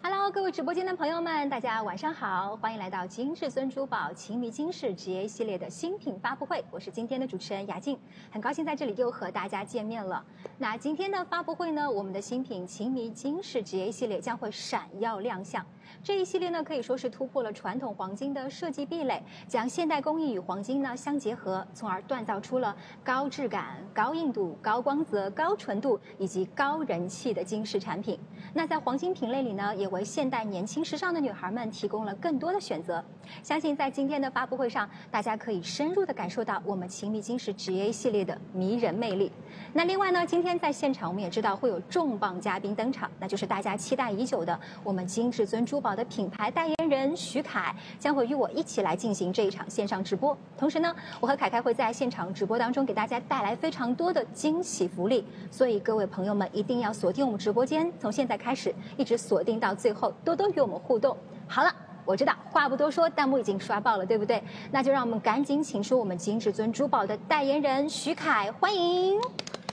Hello，各位直播间的朋友们，大家晚上好，欢迎来到金至尊珠宝情迷金饰 GA 系列的新品发布会，我是今天的主持人雅静，很高兴在这里又和大家见面了。那今天的发布会呢，我们的新品情迷金饰 GA 系列将会闪耀亮相。这一系列呢，可以说是突破了传统黄金的设计壁垒，将现代工艺与黄金呢相结合，从而锻造出了高质感、高硬度、高光泽、高纯度以及高人气的金饰产品。那在黄金品类里呢，也为现代年轻时尚的女孩们提供了更多的选择。相信在今天的发布会上，大家可以深入的感受到我们情迷金石 GA 系列的迷人魅力。那另外呢，今天在现场我们也知道会有重磅嘉宾登场，那就是大家期待已久的我们金至尊珠珠宝的品牌代言人徐凯，将会与我一起来进行这一场线上直播。同时呢，我和凯凯会在现场直播当中给大家带来非常多的惊喜福利，所以各位朋友们一定要锁定我们直播间，从现在开始一直锁定到最后，多多与我们互动。好了。我知道，话不多说，弹幕已经刷爆了，对不对？那就让我们赶紧请出我们金至尊珠宝的代言人徐凯，欢迎。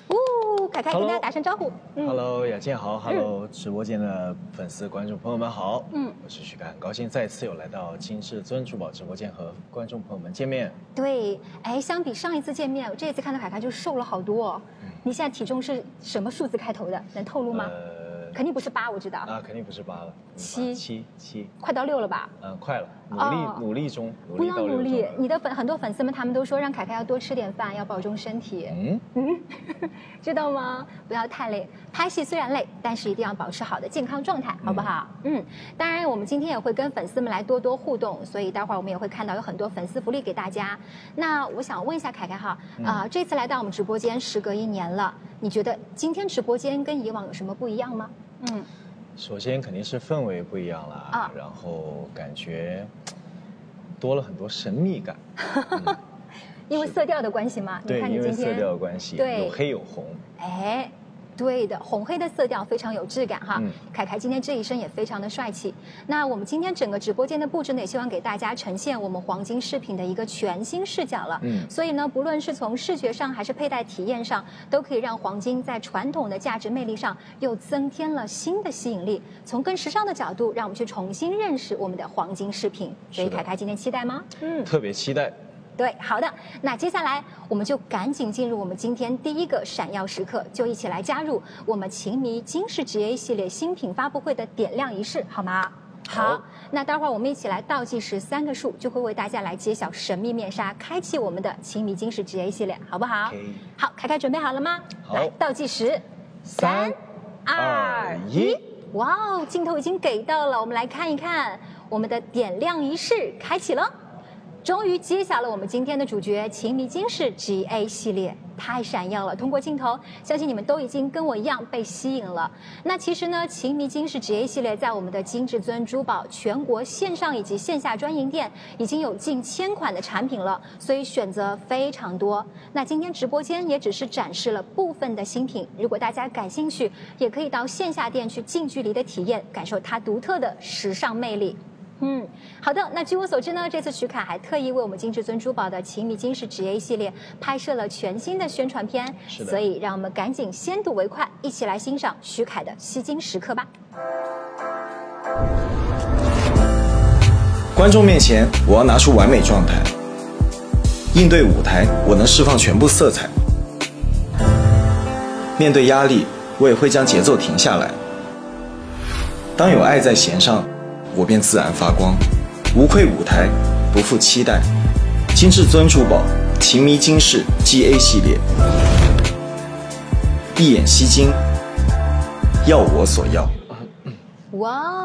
呜，凯凯跟大家打声招呼。Hello，雅静好，Hello，直播间的粉丝观众朋友们好，嗯嗯，我是徐凯，很高兴再次有来到金至尊珠宝直播间和观众朋友们见面。对，哎，相比上一次见面，我这一次看到凯凯就瘦了好多、哦。你现在体重是什么数字开头的？能透露吗？呃，肯定不是八，我知道，啊，肯定不是八了，七七七，快到六了吧？嗯，快了，努力、哦努力中，努不要努力，你的粉很多粉丝们他们都说让凯凯要多吃点饭，要保重身体。嗯，嗯，知道吗？不要太累。拍戏虽然累，但是一定要保持好的健康状态，好不好？嗯，当然，我们今天也会跟粉丝们来多多互动，所以待会儿我们也会看到有很多粉丝福利给大家。那我想问一下凯凯哈，啊、这次来到我们直播间，时隔一年了，你觉得今天直播间跟以往有什么不一样吗？嗯，首先肯定是氛围不一样了，啊然后感觉 多了很多神秘感，嗯。因为色调的关系吗？你对，看你今天因为色调的关系，有黑有红，哎，对的，红黑的色调非常有质感哈。嗯凯凯今天这一身也非常的帅气。那我们今天整个直播间的布置呢，也希望给大家呈现我们黄金饰品的一个全新视角了。嗯所以呢，不论是从视觉上还是佩戴体验上，都可以让黄金在传统的价值魅力上又增添了新的吸引力。从更时尚的角度，让我们去重新认识我们的黄金饰品。所以凯凯今天期待吗？嗯。特别期待。对，好的，那接下来我们就赶紧进入我们今天第一个闪耀时刻，就一起来加入我们情迷金饰 GA 系列新品发布会的点亮仪式，好吗？好。那待会儿我们一起来倒计时三个数，就会为大家来揭晓神秘面纱，开启我们的情迷金饰 GA 系列，好不好？好，凯凯准备好了吗？好。来倒计时，三二一，哇哦，镜头已经给到了，我们来看一看我们的点亮仪式开启了。终于揭晓了我们今天的主角——情迷金饰 GA 系列，太闪耀了！通过镜头，相信你们都已经跟我一样被吸引了。那其实呢，情迷金饰 GA 系列在我们的金至尊珠宝全国线上以及线下专营店已经有近千款的产品了，所以选择非常多。那今天直播间也只是展示了部分的新品，如果大家感兴趣，也可以到线下店去近距离的体验，感受它独特的时尚魅力。嗯，好的。那据我所知呢，这次徐凯还特意为我们金至尊珠宝的情迷金饰职 A 系列拍摄了全新的宣传片，是的所以让我们赶紧先睹为快，一起来欣赏徐凯的吸金时刻吧。观众面前，我要拿出完美状态；应对舞台，我能释放全部色彩；面对压力，我也会将节奏停下来。当有爱在弦上，我便自然发光，无愧舞台，不负期待。金至尊珠宝，情迷金饰 GA 系列，一眼吸睛，要我所要。哇哦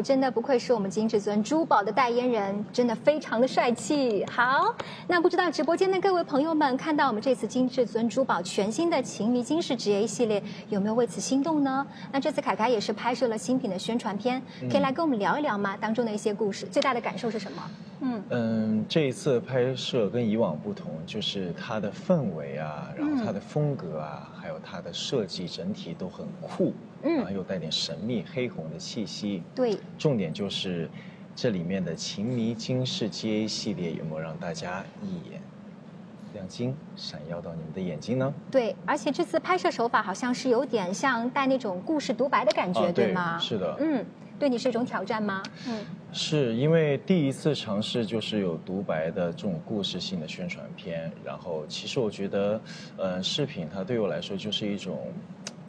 真的不愧是我们金至尊珠宝的代言人，真的非常的帅气。好，那不知道直播间的各位朋友们，看到我们这次金至尊珠宝全新的情迷金饰职业系列，有没有为此心动呢？那这次凯凯也是拍摄了新品的宣传片，可以来跟我们聊一聊吗？当中的一些故事，最大的感受是什么？嗯，嗯，这一次拍摄跟以往不同，就是它的氛围啊，然后它的风格啊，还有它的设计整体都很酷，嗯然后又带点神秘黑红的气息。对，重点就是这里面的情迷金饰 GA 系列有没有让大家一眼亮晶，闪耀到你们的眼睛呢？对，而且这次拍摄手法好像是有点像带那种故事独白的感觉，啊对吗？是的嗯，对你是一种挑战吗？嗯，是因为第一次尝试就是有独白的这种故事性的宣传片，然后其实我觉得，呃，饰品它对我来说就是一种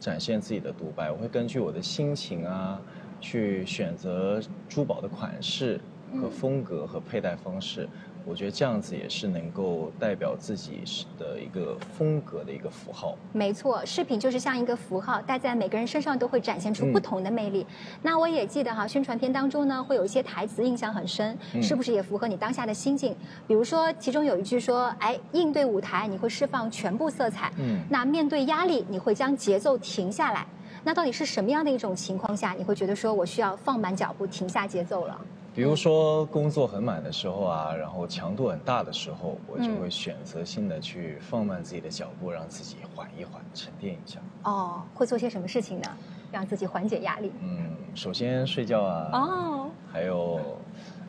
展现自己的独白，我会根据我的心情啊，去选择珠宝的款式和风格和佩戴方式。我觉得这样子也是能够代表自己的一个风格的一个符号。没错，饰品就是像一个符号，戴在每个人身上都会展现出不同的魅力。那我也记得哈，宣传片当中呢，会有一些台词印象很深，是不是也符合你当下的心境？比如说，其中有一句说：“哎，应对舞台，你会释放全部色彩；嗯，那面对压力，你会将节奏停下来。那到底是什么样的一种情况下，你会觉得说我需要放慢脚步，停下节奏了？”比如说工作很满的时候啊，然后强度很大的时候，我就会选择性的去放慢自己的脚步，让自己缓一缓，沉淀一下。哦，会做些什么事情呢？让自己缓解压力？嗯，首先睡觉啊。哦。还有。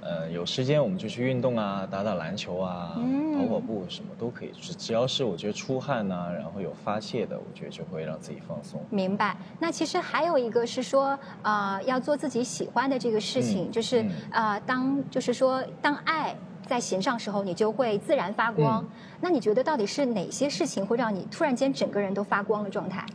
呃，有时间我们就去运动啊，打打篮球啊，跑跑步什么都可以。只只要是我觉得出汗呐，然后有发泄的，我觉得就会让自己放松。明白。那其实还有一个是说，呃，要做自己喜欢的这个事情，就是呃，当就是说，当爱在弦上时候，你就会自然发光。那你觉得到底是哪些事情会让你突然间整个人都发光的状态？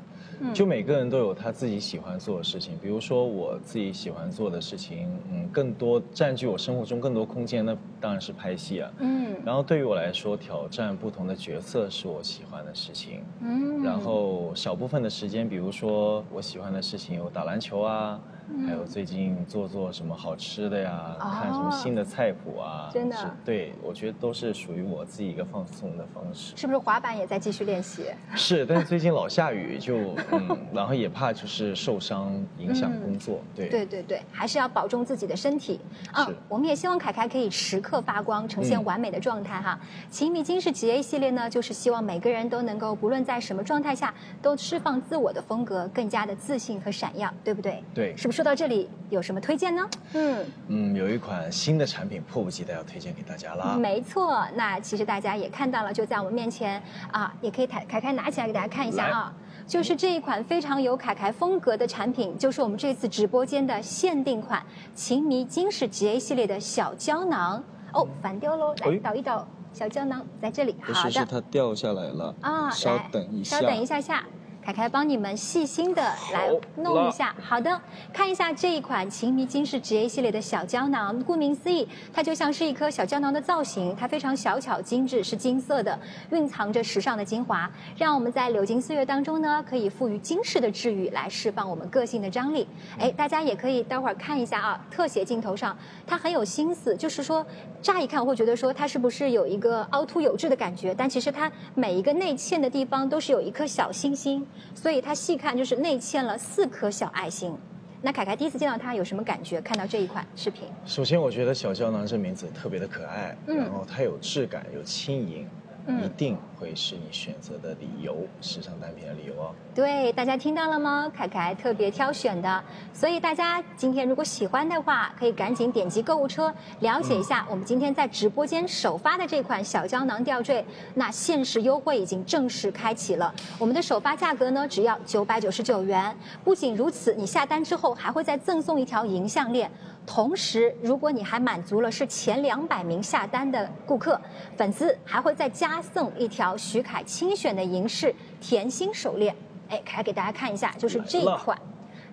就每个人都有他自己喜欢做的事情，比如说我自己喜欢做的事情，嗯，更多占据我生活中更多空间，那当然是拍戏啊。嗯。然后对于我来说，挑战不同的角色是我喜欢的事情。嗯。然后少部分的时间，比如说我喜欢的事情有打篮球啊。还有最近做做什么好吃的呀？看什么新的菜谱啊？真的，对，我觉得都是属于我自己一个放松的方式。是不是滑板也在继续练习？是，但是最近老下雨，就嗯，然后也怕就是受伤影响工作。对，对对对，还是要保重自己的身体。啊，我们也希望凯凯可以时刻发光，呈现完美的状态哈。情迷金是 GA 系列呢，就是希望每个人都能够不论在什么状态下，都释放自我的风格，更加的自信和闪耀，对不对？对，是不是？说到这里，有什么推荐呢？嗯。嗯，有一款新的产品，迫不及待要推荐给大家了。没错，那其实大家也看到了，就在我们面前啊，也可以凯凯凯拿起来给大家看一下啊，就是这一款非常有凯凯风格的产品，就是我们这次直播间的限定款情迷金饰 GA 系列的小胶囊哦，反掉喽，来倒一倒小胶囊在这里，好的，是它掉下来了啊，稍等一下，稍等一下下。凯凯帮你们细心的来弄一下，好的，看一下这一款情迷金饰 GA 系列的小胶囊。顾名思义，它就像是一颗小胶囊的造型，它非常小巧精致，是金色的，蕴藏着时尚的精华，让我们在流金岁月当中呢，可以赋予金饰的治愈，来释放我们个性的张力。哎，大家也可以待会儿看一下啊，特写镜头上，它很有心思，就是说，乍一看我会觉得说它是不是有一个凹凸有致的感觉，但其实它每一个内嵌的地方都是有一颗小星星。所以它细看就是内嵌了四颗小爱心。那凯凯第一次见到它有什么感觉？看到这一款视频，首先我觉得小胶囊这名字特别的可爱，然后它有质感，有轻盈。一定会是你选择的理由，时尚单品的理由哦。对，大家听到了吗？凯凯特别挑选的，所以大家今天如果喜欢的话，可以赶紧点击购物车，了解一下我们今天在直播间首发的这款小胶囊吊坠。那限时优惠已经正式开启了，我们的首发价格呢只要九百九十九元。不仅如此，你下单之后还会再赠送一条银项链。同时，如果你还满足了是前两百名下单的顾客粉丝，还会再加送一条徐凯亲选的银饰甜心手链。哎，还给大家看一下，就是这一款。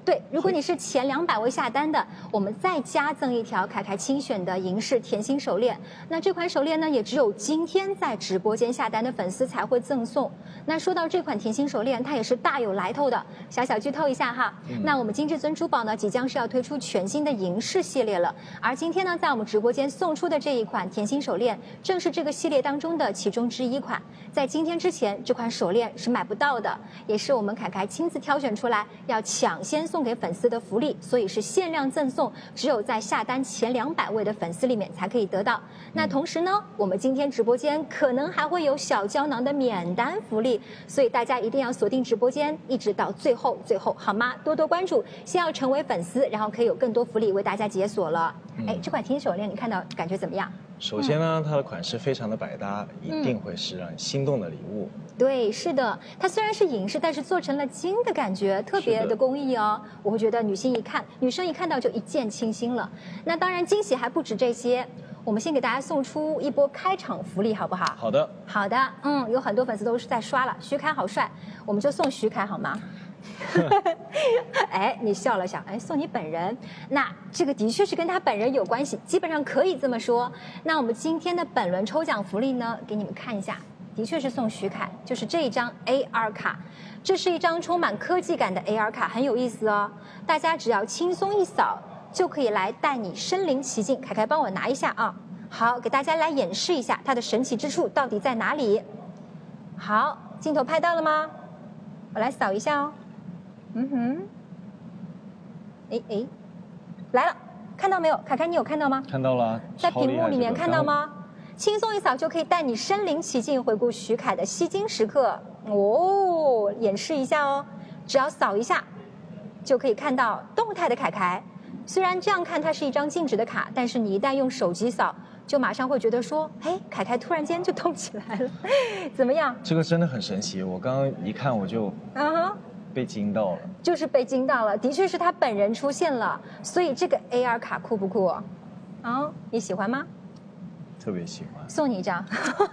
对，如果你是前两百位下单的，我们再加赠一条凯凯亲选的银饰甜心手链。那这款手链呢，也只有今天在直播间下单的粉丝才会赠送。那说到这款甜心手链，它也是大有来头的。小小剧透一下哈，那我们金至尊珠宝呢，即将是要推出全新的银饰系列了。而今天呢，在我们直播间送出的这一款甜心手链，正是这个系列当中的其中之一款。在今天之前，这款手链是买不到的，也是我们凯凯亲自挑选出来，要抢先。送给粉丝的福利，所以是限量赠送，只有在下单前两百位的粉丝里面才可以得到。那同时呢，我们今天直播间可能还会有小胶囊的免单福利，所以大家一定要锁定直播间，一直到最后最后，好吗？多多关注，先要成为粉丝，然后可以有更多福利为大家解锁了。哎，这款甜心手链你看到感觉怎么样？首先呢，它的款式非常的百搭，一定会是让你心动的礼物。对，是的，它虽然是银饰，但是做成了金的感觉，特别的工艺哦。我会觉得女性一看，女生一看到就一见倾心了。那当然，惊喜还不止这些，我们先给大家送出一波开场福利，好不好？好的，好的，嗯，有很多粉丝都是在刷了，徐凯好帅，我们就送徐凯好吗？哎，你笑了笑，哎，送你本人，那这个的确是跟他本人有关系，基本上可以这么说。那我们今天的本轮抽奖福利呢，给你们看一下，的确是送徐凯，就是这一张 AR 卡，这是一张充满科技感的 AR 卡，很有意思哦。大家只要轻松一扫，就可以来带你身临其境。凯凯帮我拿一下啊，好，给大家来演示一下它的神奇之处到底在哪里。好，镜头拍到了吗？我来扫一下哦。嗯哼，哎哎，来了，看到没有？凯凯，你有看到吗？看到了，在屏幕里面看到吗？轻松一扫就可以带你身临其境，回顾徐凯的吸睛时刻哦。演示一下哦，只要扫一下，就可以看到动态的凯凯。虽然这样看它是一张静止的卡，但是你一旦用手机扫，就马上会觉得说，哎，凯凯突然间就动起来了，怎么样？这个真的很神奇，我刚刚一看我就，啊哈。被惊到了，就是被惊到了，的确是他本人出现了，所以这个 AR 卡酷不酷？啊，你喜欢吗？特别喜欢，送你一张。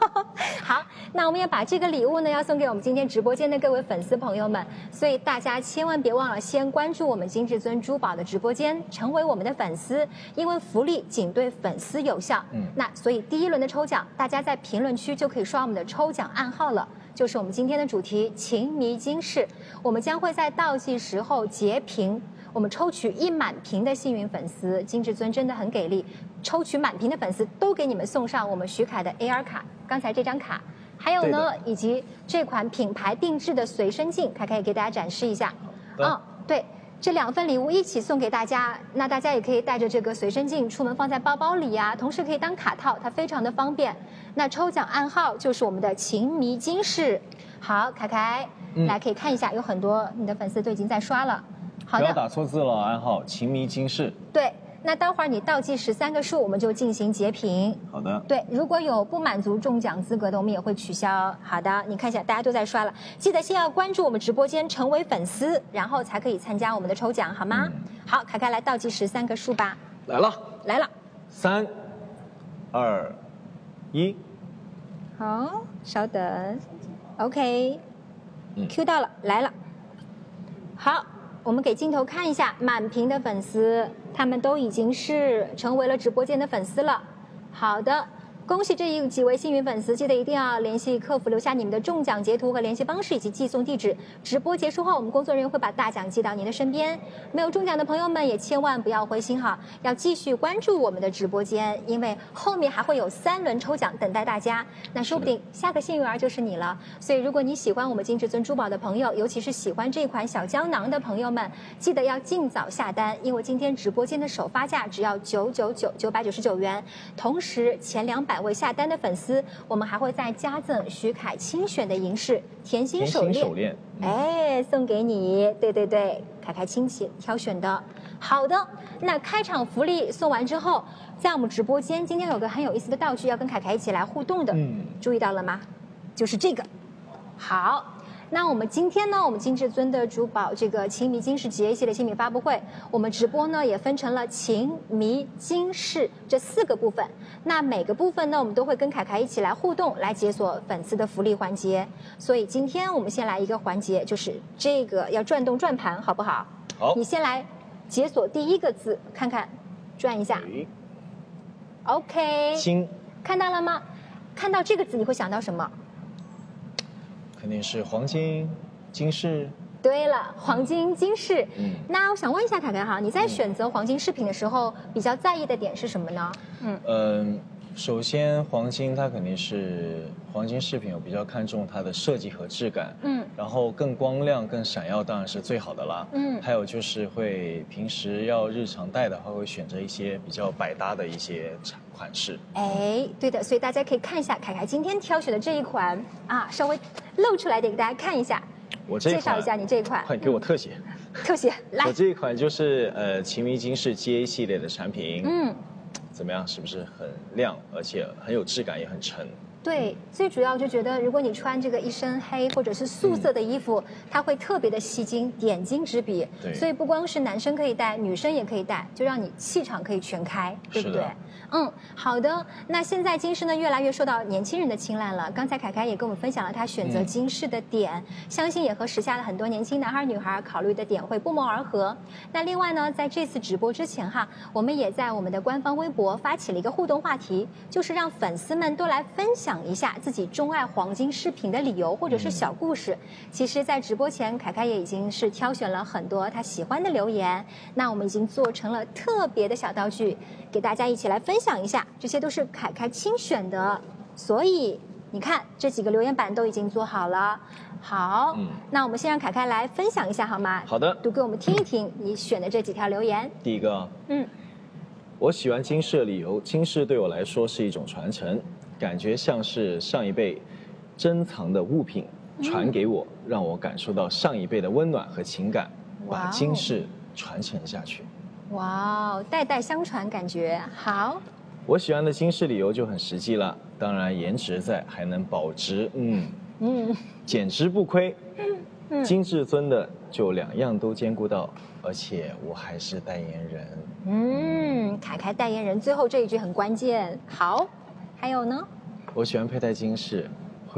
好，那我们也把这个礼物呢，要送给我们今天直播间的各位粉丝朋友们，所以大家千万别忘了先关注我们金至尊珠宝的直播间，成为我们的粉丝，因为福利仅对粉丝有效。嗯，那所以第一轮的抽奖，大家在评论区就可以刷我们的抽奖暗号了。就是我们今天的主题“情迷金饰”，我们将会在倒计时后截屏，我们抽取一满屏的幸运粉丝。金至尊真的很给力，抽取满屏的粉丝都给你们送上我们徐凯的 AR 卡。刚才这张卡，还有呢，以及这款品牌定制的随身镜，凯凯也给大家展示一下。嗯，对。这两份礼物一起送给大家，那大家也可以带着这个随身镜出门放在包包里呀，同时可以当卡套，它非常的方便。那抽奖暗号就是我们的情迷金饰。好，凯凯，来可以看一下，有很多你的粉丝都已经在刷了。好的，不要打错字了，暗号情迷金饰。对。那待会儿你倒计时三个数，我们就进行截屏。好的。对，如果有不满足中奖资格的，我们也会取消。好的，你看一下，大家都在刷了，记得先要关注我们直播间，成为粉丝，然后才可以参加我们的抽奖，好吗？好，凯凯来倒计时三个数吧。来了，来了。三、二、一。好，稍等。OK。嗯 Q 到了，来了。好。我们给镜头看一下，满屏的粉丝，他们都已经是成为了直播间的粉丝了。好的。恭喜这一几位幸运粉丝，记得一定要联系客服留下你们的中奖截图和联系方式以及寄送地址。直播结束后，我们工作人员会把大奖寄到您的身边。没有中奖的朋友们也千万不要灰心哈，要继续关注我们的直播间，因为后面还会有三轮抽奖等待大家。那说不定下个幸运儿就是你了。所以如果你喜欢我们金至尊珠宝的朋友，尤其是喜欢这款小胶囊的朋友们，记得要尽早下单，因为今天直播间的首发价只要九九九九百九十九元，同时前两百。位下单的粉丝，我们还会再加赠徐凯亲选的银饰甜心手链，哎，送给你。对对对，凯凯亲戚挑选的。好的，那开场福利送完之后，在我们直播间今天有个很有意思的道具要跟凯凯一起来互动的，嗯，注意到了吗？就是这个。好。那我们今天呢，我们金至尊的珠宝这个情迷金饰节系列新品发布会，我们直播呢也分成了情迷金饰这四个部分。那每个部分呢，我们都会跟凯凯一起来互动，来解锁粉丝的福利环节。所以今天我们先来一个环节，就是这个要转动转盘，好不好？好。你先来解锁第一个字，看看，转一下。OK。金。看到了吗？看到这个字，你会想到什么？肯定是黄金、金饰。对了，黄金、金饰。嗯，那我想问一下凯凯哈，你在选择黄金饰品的时候，比较在意的点是什么呢？嗯嗯，首先黄金它肯定是黄金饰品，我比较看重它的设计和质感。嗯，然后更光亮、更闪耀当然是最好的啦。嗯，还有就是会平时要日常戴的话，会选择一些比较百搭的一些产。款式，哎，对的，所以大家可以看一下凯凯今天挑选的这一款啊，稍微露出来点给大家看一下。我这介绍一下你这一款，快给我特写。特写，来。我这一款就是呃，秦迷金饰 G A 系列的产品。嗯，怎么样？是不是很亮，而且很有质感，也很沉？对，最主要就觉得，如果你穿这个一身黑或者是素色的衣服，它会特别的吸睛，点睛之笔。对所以不光是男生可以戴，女生也可以戴，就让你气场可以全开，对不对？嗯，好的。那现在金饰呢，越来越受到年轻人的青睐了。刚才凯凯也跟我们分享了他选择金饰的点，相信也和时下的很多年轻男孩女孩考虑的点会不谋而合。那另外呢，在这次直播之前哈，我们也在我们的官方微博发起了一个互动话题，就是让粉丝们都来分享一下自己钟爱黄金饰品的理由或者是小故事。其实，在直播前，凯凯也已经是挑选了很多他喜欢的留言，那我们已经做成了特别的小道具，给大家一起来分享一下。这些都是凯凯亲选的，所以你看这几个留言板都已经做好了。好，嗯那我们先让凯凯来分享一下好吗？好的读给我们听一听你选的这几条留言。第一个，嗯，我喜欢金饰的理由，金饰对我来说是一种传承，感觉像是上一辈珍藏的物品传给我，让我感受到上一辈的温暖和情感，把金饰传承下去。哇哦，代代相传，感觉好。我喜欢的金饰理由就很实际了，当然颜值在，还能保值，嗯，嗯，简直不亏。嗯金至尊的就两样都兼顾到，而且我还是代言人。嗯，凯凯代言人最后这一句很关键。好，还有呢？我喜欢佩戴金饰，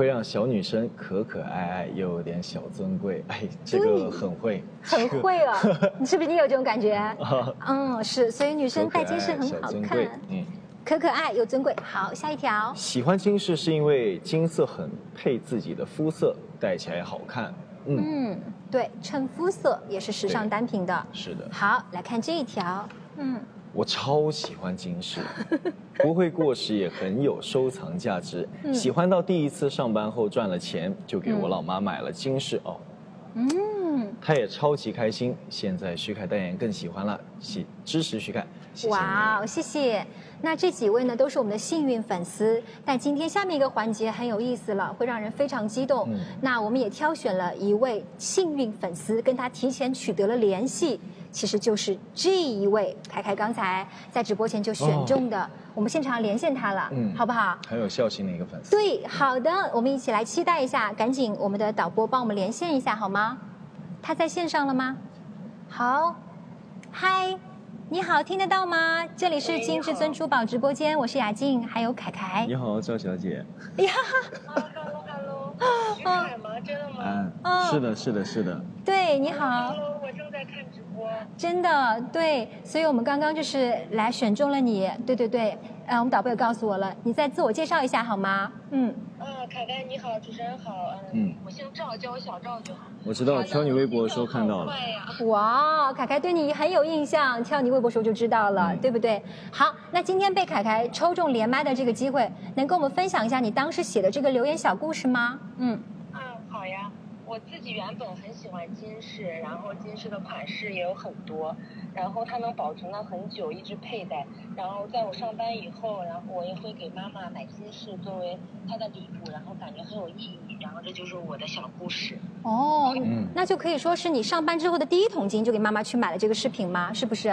会让小女生可可爱爱，又有点小尊贵。哎，这个很会，很会啊，你是不是你有这种感觉？啊，嗯，是，所以女生戴金饰很好看，，嗯。可可爱又尊贵。好，下一条。喜欢金饰是因为金色很配自己的肤色，戴起来好看。嗯，嗯，对，衬肤色也是时尚单品的。是的，好，来看这一条。嗯，我超喜欢金饰，不会过时，也很有收藏价值。嗯喜欢到第一次上班后赚了钱，就给我老妈买了金饰哦，嗯，她也超级开心。现在徐凯代言更喜欢了，喜支持徐凯，谢谢。哇哦，谢谢。那这几位呢，都是我们的幸运粉丝。但今天下面一个环节很有意思了，会让人非常激动。嗯那我们也挑选了一位幸运粉丝，跟他提前取得了联系，其实就是这一位凯凯刚才在直播前就选中的，我们现场连线他了，嗯好不好？很有孝心的一个粉丝。对，好的，我们一起来期待一下，赶紧我们的导播帮我们连线一下好吗？他在线上了吗？好，嗨，你好，听得到吗？这里是金至尊珠宝直播间，我是雅静，还有凯凯。你好，赵小姐。呀，Hello Hello，徐凯吗？真的吗嗯，哦是的，是的，是的。对，你好，？Hello，我正在看。真的对，所以我们刚刚就是来选中了你，对对对，呃，我们导播也告诉我了，你再自我介绍一下好吗？嗯，啊，凯凯你好，主持人好，嗯，我姓赵，叫我小赵就好。我知道，挑你微博的时候看到了。哇，凯凯对你很有印象，挑你微博时候就知道了，嗯对不对？好，那今天被凯凯抽中连麦的这个机会，能跟我们分享一下你当时写的这个留言小故事吗？嗯，嗯，好呀。我自己原本很喜欢金饰，然后金饰的款式也有很多，然后它能保存了很久，一直佩戴。然后在我上班以后，然后我也会给妈妈买金饰作为她的礼物，然后感觉很有意义。然后这就是我的小故事。哦，嗯那就可以说是你上班之后的第一桶金就给妈妈去买了这个饰品吗？是不是？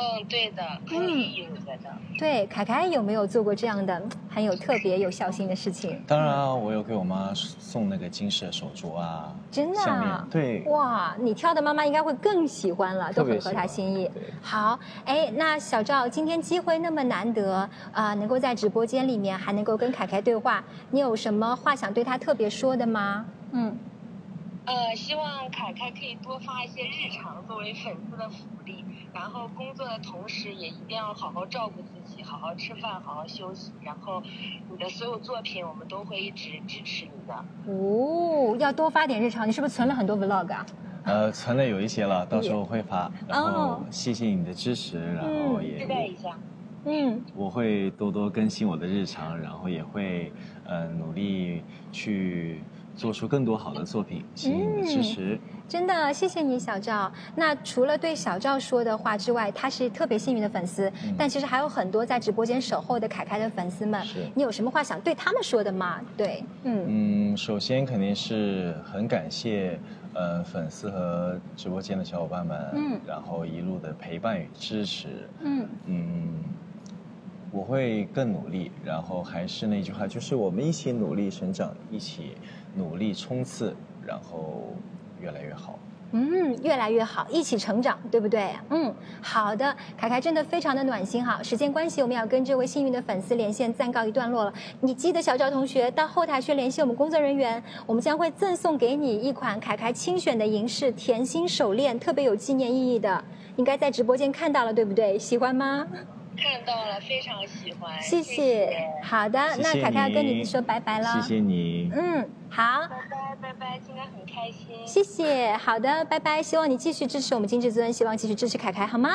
嗯，对的，很有意义，我觉得。对，凯凯有没有做过这样的嗯很有特别有孝心的事情？当然啊，我有给我妈送那个金饰的手镯啊，真的啊，对，哇，你挑的妈妈应该会更喜欢了，都特别很合她心意对。好，哎，那小赵，今天机会那么难得啊、能够在直播间里面还能够跟凯凯对话，你有什么话想对他特别说的吗？嗯，呃，希望凯凯可以多发一些日常作为粉丝的福利，然后工作的同时也一定要好好照顾自己，好好吃饭，好好休息。然后你的所有作品，我们都会一直支持你的。哦，要多发点日常，你是不是存了很多 vlog 啊？呃，存了有一些了，到时候会发。然后哦谢谢你的支持，然后嗯也期待一下。嗯，我会多多更新我的日常，然后也会呃努力去做出更多好的作品，谢谢你的支持。真的谢谢你，小赵。那除了对小赵说的话之外，他是特别幸运的粉丝，嗯。但其实还有很多在直播间守候的凯凯的粉丝们。是，你有什么话想对他们说的吗？对，嗯。嗯，首先肯定是很感谢呃粉丝和直播间的小伙伴们，嗯。然后一路的陪伴与支持，嗯。嗯，我会更努力，然后还是那句话，就是我们一起努力成长，一起努力冲刺，然后越来越好。嗯，越来越好，一起成长，对不对？嗯，好的，凯凯真的非常的暖心哈。时间关系，我们要跟这位幸运的粉丝连线，暂告一段落了。你记得小赵同学到后台去联系我们工作人员，我们将会赠送给你一款凯凯亲选的银饰甜心手链，特别有纪念意义的。应该在直播间看到了，对不对？喜欢吗？看到了，非常喜欢。谢谢。好的，谢谢那凯凯要跟你你说拜拜了。谢谢你。嗯，好。拜拜拜拜，今天很开心。谢谢，好的，拜拜。希望你继续支持我们金至尊，希望继续支持凯凯，好吗？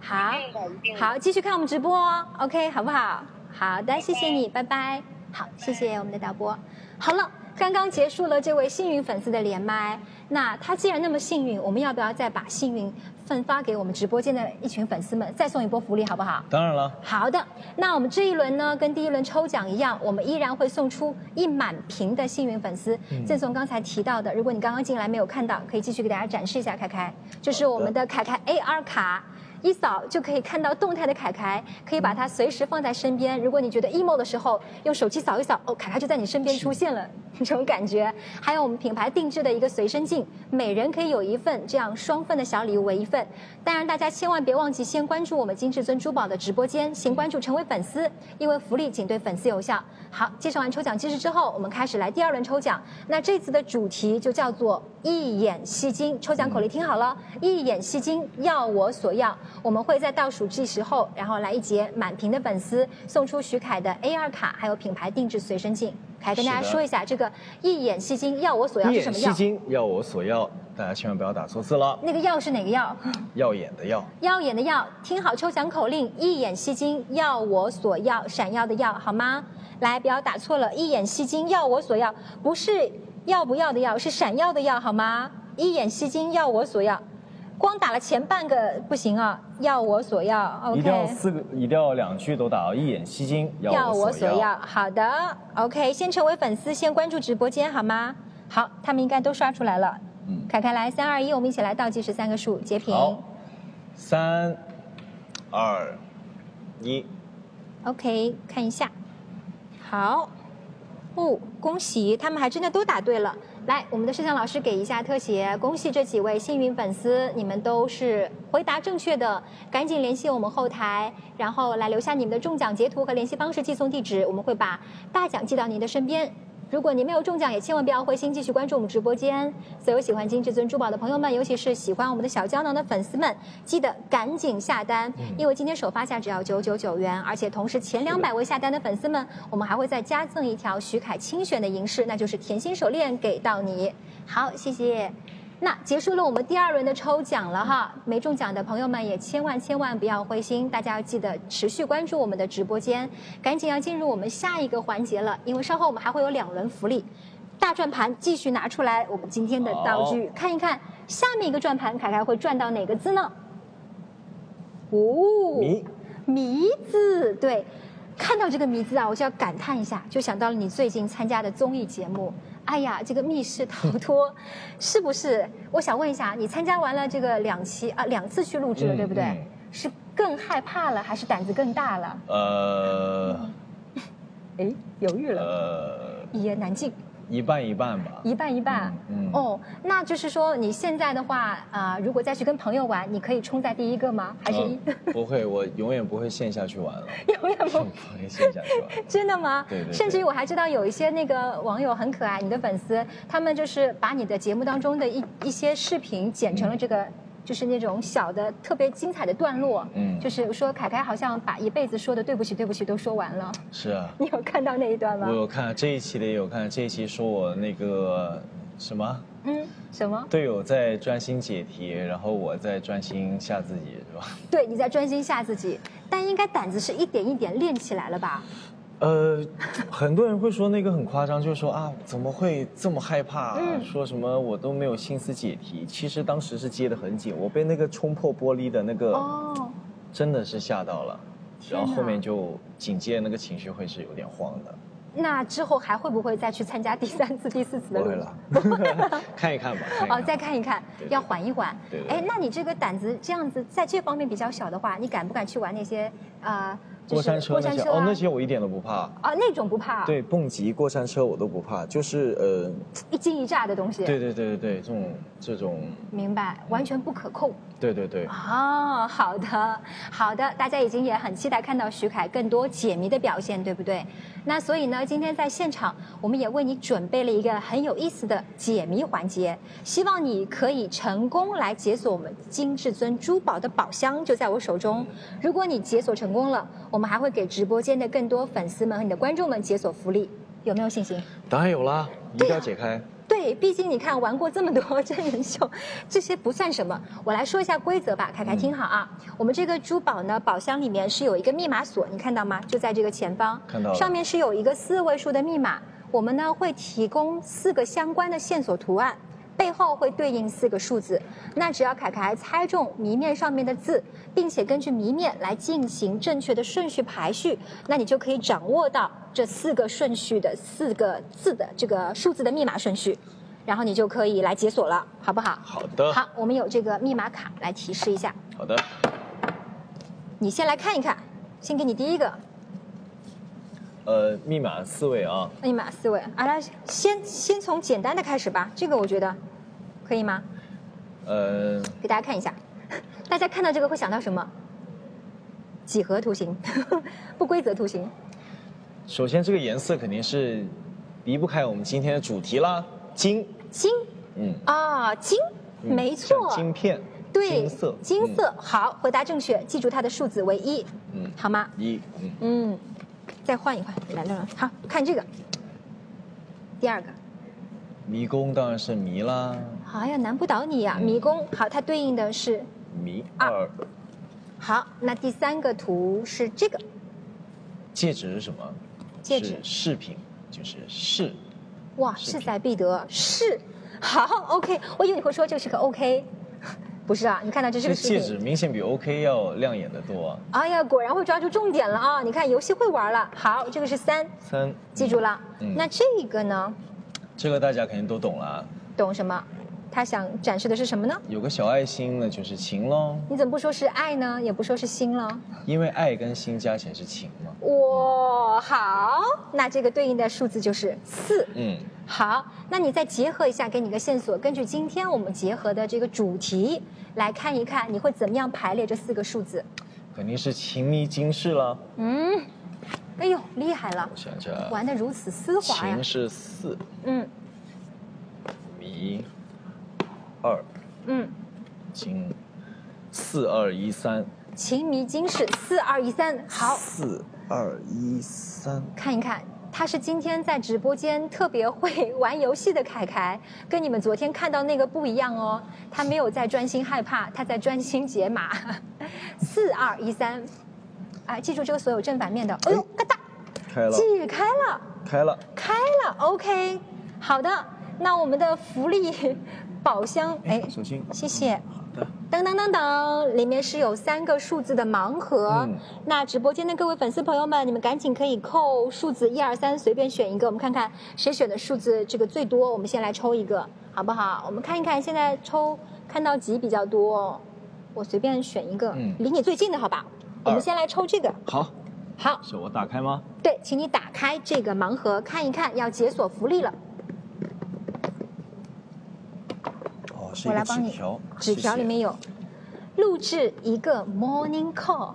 好一定的一定，的好，继续看我们直播哦，OK，好不好？好的，谢谢你，拜拜。好，谢谢我们的导播。好了，刚刚结束了这位幸运粉丝的连麦，那他既然那么幸运，我们要不要再把幸运分发给我们直播间的一群粉丝们，再送一波福利，好不好？当然了，好的，那我们这一轮呢，跟第一轮抽奖一样，我们依然会送出一满屏的幸运粉丝，赠送刚才提到的。如果你刚刚进来没有看到，可以继续给大家展示一下凯凯，这是我们的凯凯 AR 卡。一扫就可以看到动态的凯凯，可以把它随时放在身边。如果你觉得 emo 的时候，用手机扫一扫，哦，凯凯就在你身边出现了，这种感觉。还有我们品牌定制的一个随身镜，每人可以有一份，这样双份的小礼物为一份。当然，大家千万别忘记先关注我们金至尊珠宝的直播间，先关注成为粉丝，因为福利仅对粉丝有效。好，介绍完抽奖机制之后，我们开始来第二轮抽奖。那这次的主题就叫做一眼吸睛，抽奖口令听好了，一眼吸睛，要我所要。我们会在倒数计时后，然后来一节满屏的粉丝送出徐凯的 AR 卡，还有品牌定制随身镜。凯跟大家说一下，这个一眼吸睛，要我所要是什么药？吸睛，要我所要，大家千万不要打错字了。那个药是哪个药？耀眼的耀，耀眼的耀，听好抽奖口令：一眼吸睛，要我所要，闪耀的耀，好吗？来，不要打错了，一眼吸睛，要我所要，不是要不要的要，是闪耀的耀，好吗？一眼吸睛，要我所要，光打了前半个不行啊，要我所要一定要。四个，一定要两句都打到一眼吸睛，要要我我所所要，好的，OK，先成为粉丝，先关注直播间好吗？好，他们应该都刷出来了。嗯凯凯来，三二一，我们一起来倒计时三个数，截屏。好，三、二、一，OK，看一下，好，不，恭喜，他们还真的都答对了。来，我们的摄像老师给一下特写，恭喜这几位幸运粉丝，你们都是回答正确的，赶紧联系我们后台，然后来留下你们的中奖截图和联系方式、寄送地址，我们会把大奖寄到您的身边。如果您没有中奖，也千万不要灰心，继续关注我们直播间。所有喜欢金至尊珠宝的朋友们，尤其是喜欢我们的小胶囊的粉丝们，记得赶紧下单，因为今天首发价只要九九九元，而且同时前两百位下单的粉丝们，我们还会再加赠一条徐凯亲选的银饰，那就是甜心手链给到你。好，谢谢。那结束了我们第二轮的抽奖了哈，没中奖的朋友们也千万千万不要灰心，大家要记得持续关注我们的直播间，赶紧要进入我们下一个环节了，因为稍后我们还会有两轮福利。大转盘继续拿出来，我们今天的道具看一看，下面一个转盘凯凯会转到哪个字呢？哦，迷迷字，对，看到这个迷字啊，我就要感叹一下，就想到了你最近参加的综艺节目。哎呀，这个密室逃脱，是不是？我想问一下，你参加完了这个两期啊，两次去录制了，嗯对不对？嗯是更害怕了，还是胆子更大了？呃 哎，犹豫了，呃，一言难尽，一半一半吧。一半一半。嗯嗯哦，那就是说你现在的话啊、如果再去跟朋友玩，你可以冲在第一个吗？还是一、呃 不会，我永远不会线下去玩了，永远不 不会线下去玩。真的吗？对对对甚至于我还知道有一些那个网友很可爱，你的粉丝，他们就是把你的节目当中的一一些视频剪成了这个。就是那种小的特别精彩的段落，嗯就是说凯凯好像把一辈子说的对不起对不起都说完了，是啊，你有看到那一段吗我？有看这一期的也有看，这一期说我那个什么嗯，什么？队友在专心解题，然后我在专心吓自己，是吧？对，你在专心吓自己，但应该胆子是一点一点练起来了吧？呃，很多人会说那个很夸张，就是说啊，怎么会这么害怕、啊嗯说什么我都没有心思解题。其实当时是接的很紧，我被那个冲破玻璃的那个哦，真的是吓到了，然后后面就紧接着那个情绪会是有点慌的。那之后还会不会再去参加第三次、第四次的录不会？了，看一看吧。看一看哦，再看一看对，对要缓一缓。对对哎，那你这个胆子这样子，在这方面比较小的话，你敢不敢去玩那些啊？就是过山车哦，那些我一点都不怕。啊，那种不怕，，对，蹦极、过山车我都不怕，就是呃，一惊一乍的东西。对对对对对，这种这种，明白，完全不可控。对对对，哦，好的，好的，大家已经也很期待看到徐凯更多解谜的表现，对不对？那所以呢，今天在现场，我们也为你准备了一个很有意思的解谜环节，希望你可以成功来解锁我们金至尊珠宝的宝箱，就在我手中。如果你解锁成功了，我们还会给直播间的更多粉丝们和你的观众们解锁福利，有没有信心？当然有啦，一定要解开。对，毕竟你看玩过这么多真人秀，这些不算什么。我来说一下规则吧，凯凯听好啊。我们这个珠宝呢，宝箱里面是有一个密码锁，你看到吗？就在这个前方，看到上面是有一个四位数的密码。我们呢会提供四个相关的线索图案。背后会对应四个数字，那只要凯凯猜中谜面上面的字，并且根据谜面来进行正确的顺序排序，那你就可以掌握到这四个顺序的四个字的这个数字的密码顺序，然后你就可以来解锁了，好不好？好的，好，我们有这个密码卡来提示一下，好的，你先来看一看，先给你第一个呃，密码四位啊，密码四位，啊，来先先从简单的开始吧，这个我觉得可以吗？呃，给大家看一下，大家看到这个会想到什么？几何图形，不规则图形。首先这个颜色肯定是离不开我们今天的主题啦，金，金？嗯，啊，金，嗯没错，像晶片，对，金色，金色，好，回答正确，记住它的数字为一，嗯，好吗？嗯，一，嗯，嗯，再换一换，来来来，好看这个，第二个，迷宫当然是迷啦，哎呀，难不倒你呀、嗯。迷宫，好，它对应的是迷啊二，好，那第三个图是这个，戒指是什么？戒指是饰品，就是饰，哇，势在必得，是，好，OK，我以为你会说这个是个 OK，不是啊，你看到这是个戒指明显比 OK 要亮眼的多啊。哎呀，果然会抓住重点了啊！你看游戏会玩了。好，这个是三，三，记住了。嗯那这个呢？这个大家肯定都懂了啊，懂什么？他想展示的是什么呢？有个小爱心那就是情喽，你怎么不说是爱呢？也不说是心了？因为爱跟心加起来是情嘛。哇，好，那这个对应的数字就是四。嗯，好，那你再结合一下，给你个线索，根据今天我们结合的这个主题来看一看，你会怎么样排列这四个数字？肯定是情迷今世了。嗯，哎呦，厉害了我，想想，玩的如此丝滑呀情。是四，嗯迷二，嗯。金四二一三，情迷金饰四二一三，好四二一三，看一看。他是今天在直播间特别会玩游戏的凯凯，跟你们昨天看到那个不一样哦。他没有在专心害怕，他在专心解码。四二一三，哎，记住这个所有正反面的。哎呦，嘎哒，开了，解开了，开了，开了。OK，好的，那我们的福利宝箱，哎，小心，谢谢。好的，噔噔噔噔，里面是有三个数字的盲盒。嗯那直播间的各位粉丝朋友们，你们赶紧可以扣数字一二三，随便选一个，我们看看谁选的数字这个最多。我们先来抽一个，好不好？我们看一看现在抽看到几比较多，我随便选一个，嗯离你最近的好吧？我们先来抽这个。好，好，是我打开吗？对，请你打开这个盲盒看一看，要解锁福利了。是我来帮你一个纸条，纸条里面有录制一个 morning call，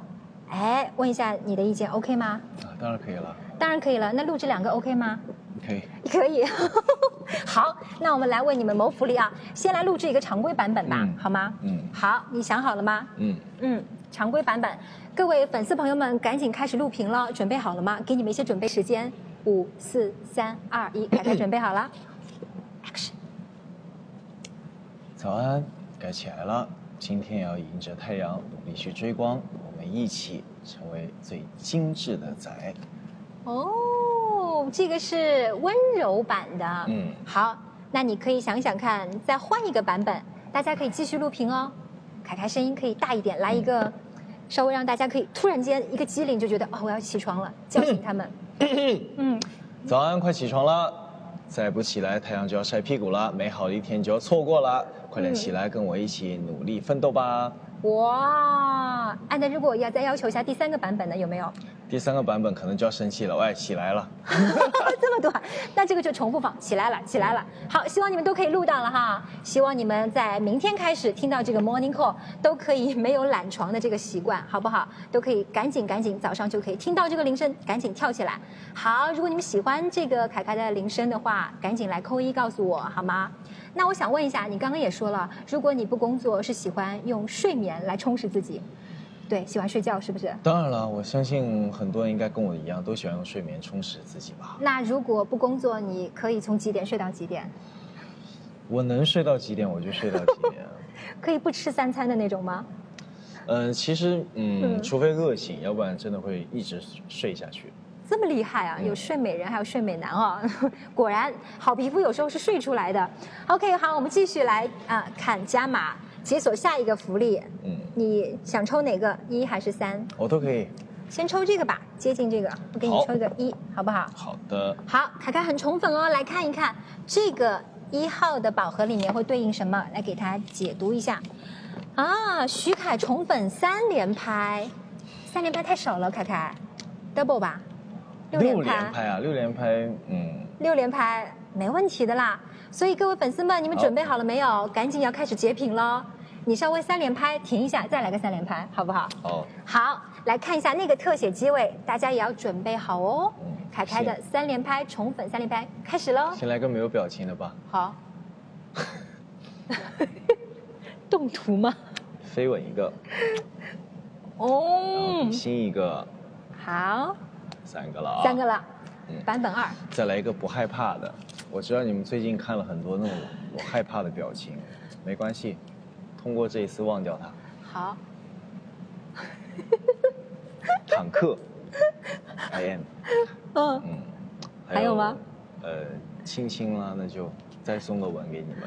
哎，问一下你的意见，OK 吗？啊，当然可以了，当然可以了，那录制两个 OK 吗？可以，可以。好，那我们来为你们谋福利啊！先来录制一个常规版本吧，嗯好吗？嗯好，你想好了吗？嗯，嗯，常规版本，各位粉丝朋友们，赶紧开始录屏了，准备好了吗？给你们一些准备时间，五、四、三、二、一，凯凯准备好了早安，该起来了。今天要迎着太阳，努力去追光，我们一起成为最精致的仔。哦，这个是温柔版的。嗯好，那你可以想想看，再换一个版本，大家可以继续录屏哦。凯凯声音可以大一点，来一个，稍微让大家可以突然间一个机灵，就觉得哦，我要起床了，叫醒他们。嗯，早安，快起床了！再不起来，太阳就要晒屁股了，美好的一天就要错过了。快点起来，跟我一起努力奋斗吧！哇，哎，那如果要再要求一下第三个版本呢，有没有？第三个版本可能就要生气了，喂，起来了！这么短，那这个就重复放，起来了，起来了。好，希望你们都可以录到了哈。希望你们在明天开始听到这个 morning call 都可以没有懒床的这个习惯，好不好？都可以赶紧赶紧早上就可以听到这个铃声，赶紧跳起来。好，如果你们喜欢这个凯凯的铃声的话，赶紧来扣一告诉我好吗？那我想问一下，你刚刚也说了，如果你不工作，是喜欢用睡眠来充实自己，对，喜欢睡觉是不是？当然了，我相信很多人应该跟我一样，都喜欢用睡眠充实自己吧。那如果不工作，你可以从几点睡到几点？我能睡到几点我就睡到几点。可以不吃三餐的那种吗？嗯，其实嗯，嗯除非饿醒，要不然真的会一直睡下去。这么厉害啊！有睡美人，还有睡美男哦！果然，好皮肤有时候是睡出来的。OK，好，我们继续来啊、看加码解锁下一个福利。嗯，你想抽哪个？一还是三？我都可以。先抽这个吧，接近这个，我给你抽一个一，好不好？好的，好，凯凯很宠粉哦，来看一看这个一号的宝盒里面会对应什么，来给他解读一下。啊，徐凯宠粉三连拍，三连拍太少了，凯凯，double 吧，六连连拍啊，六连拍，嗯，六连拍没问题的啦。所以各位粉丝们，你们准备好了没有？赶紧要开始截屏喽！你稍微三连拍停一下，再来个三连拍，好不好？哦，好，来看一下那个特写机位，大家也要准备好哦。嗯凯凯的三连拍宠粉三连拍开始喽！先来个没有表情的吧。好，动图吗？飞吻一个，哦比，心一个，好，三个了啊。三个了嗯，版本二。再来一个不害怕的。我知道你们最近看了很多那种 我害怕的表情，没关系，通过这一次忘掉它。好，坦克，I am，嗯，嗯，还有吗？呃，亲亲啦，那就再送个吻给你们，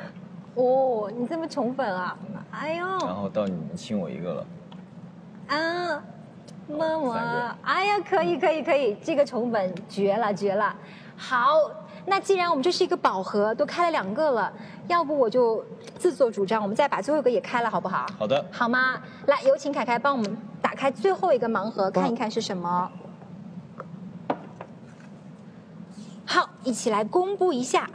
哦，你这么宠粉啊？哎呦，然后到你们亲我一个了。啊，么么，哎呀，可以可以可以，这个宠粉绝了绝了。好，那既然我们这是一个宝盒，都开了两个了，要不我就自作主张，我们再把最后一个也开了，好不好？好的，好吗？来，有请凯凯帮我们打开最后一个盲盒，看一看是什么。好，一起来公布一下。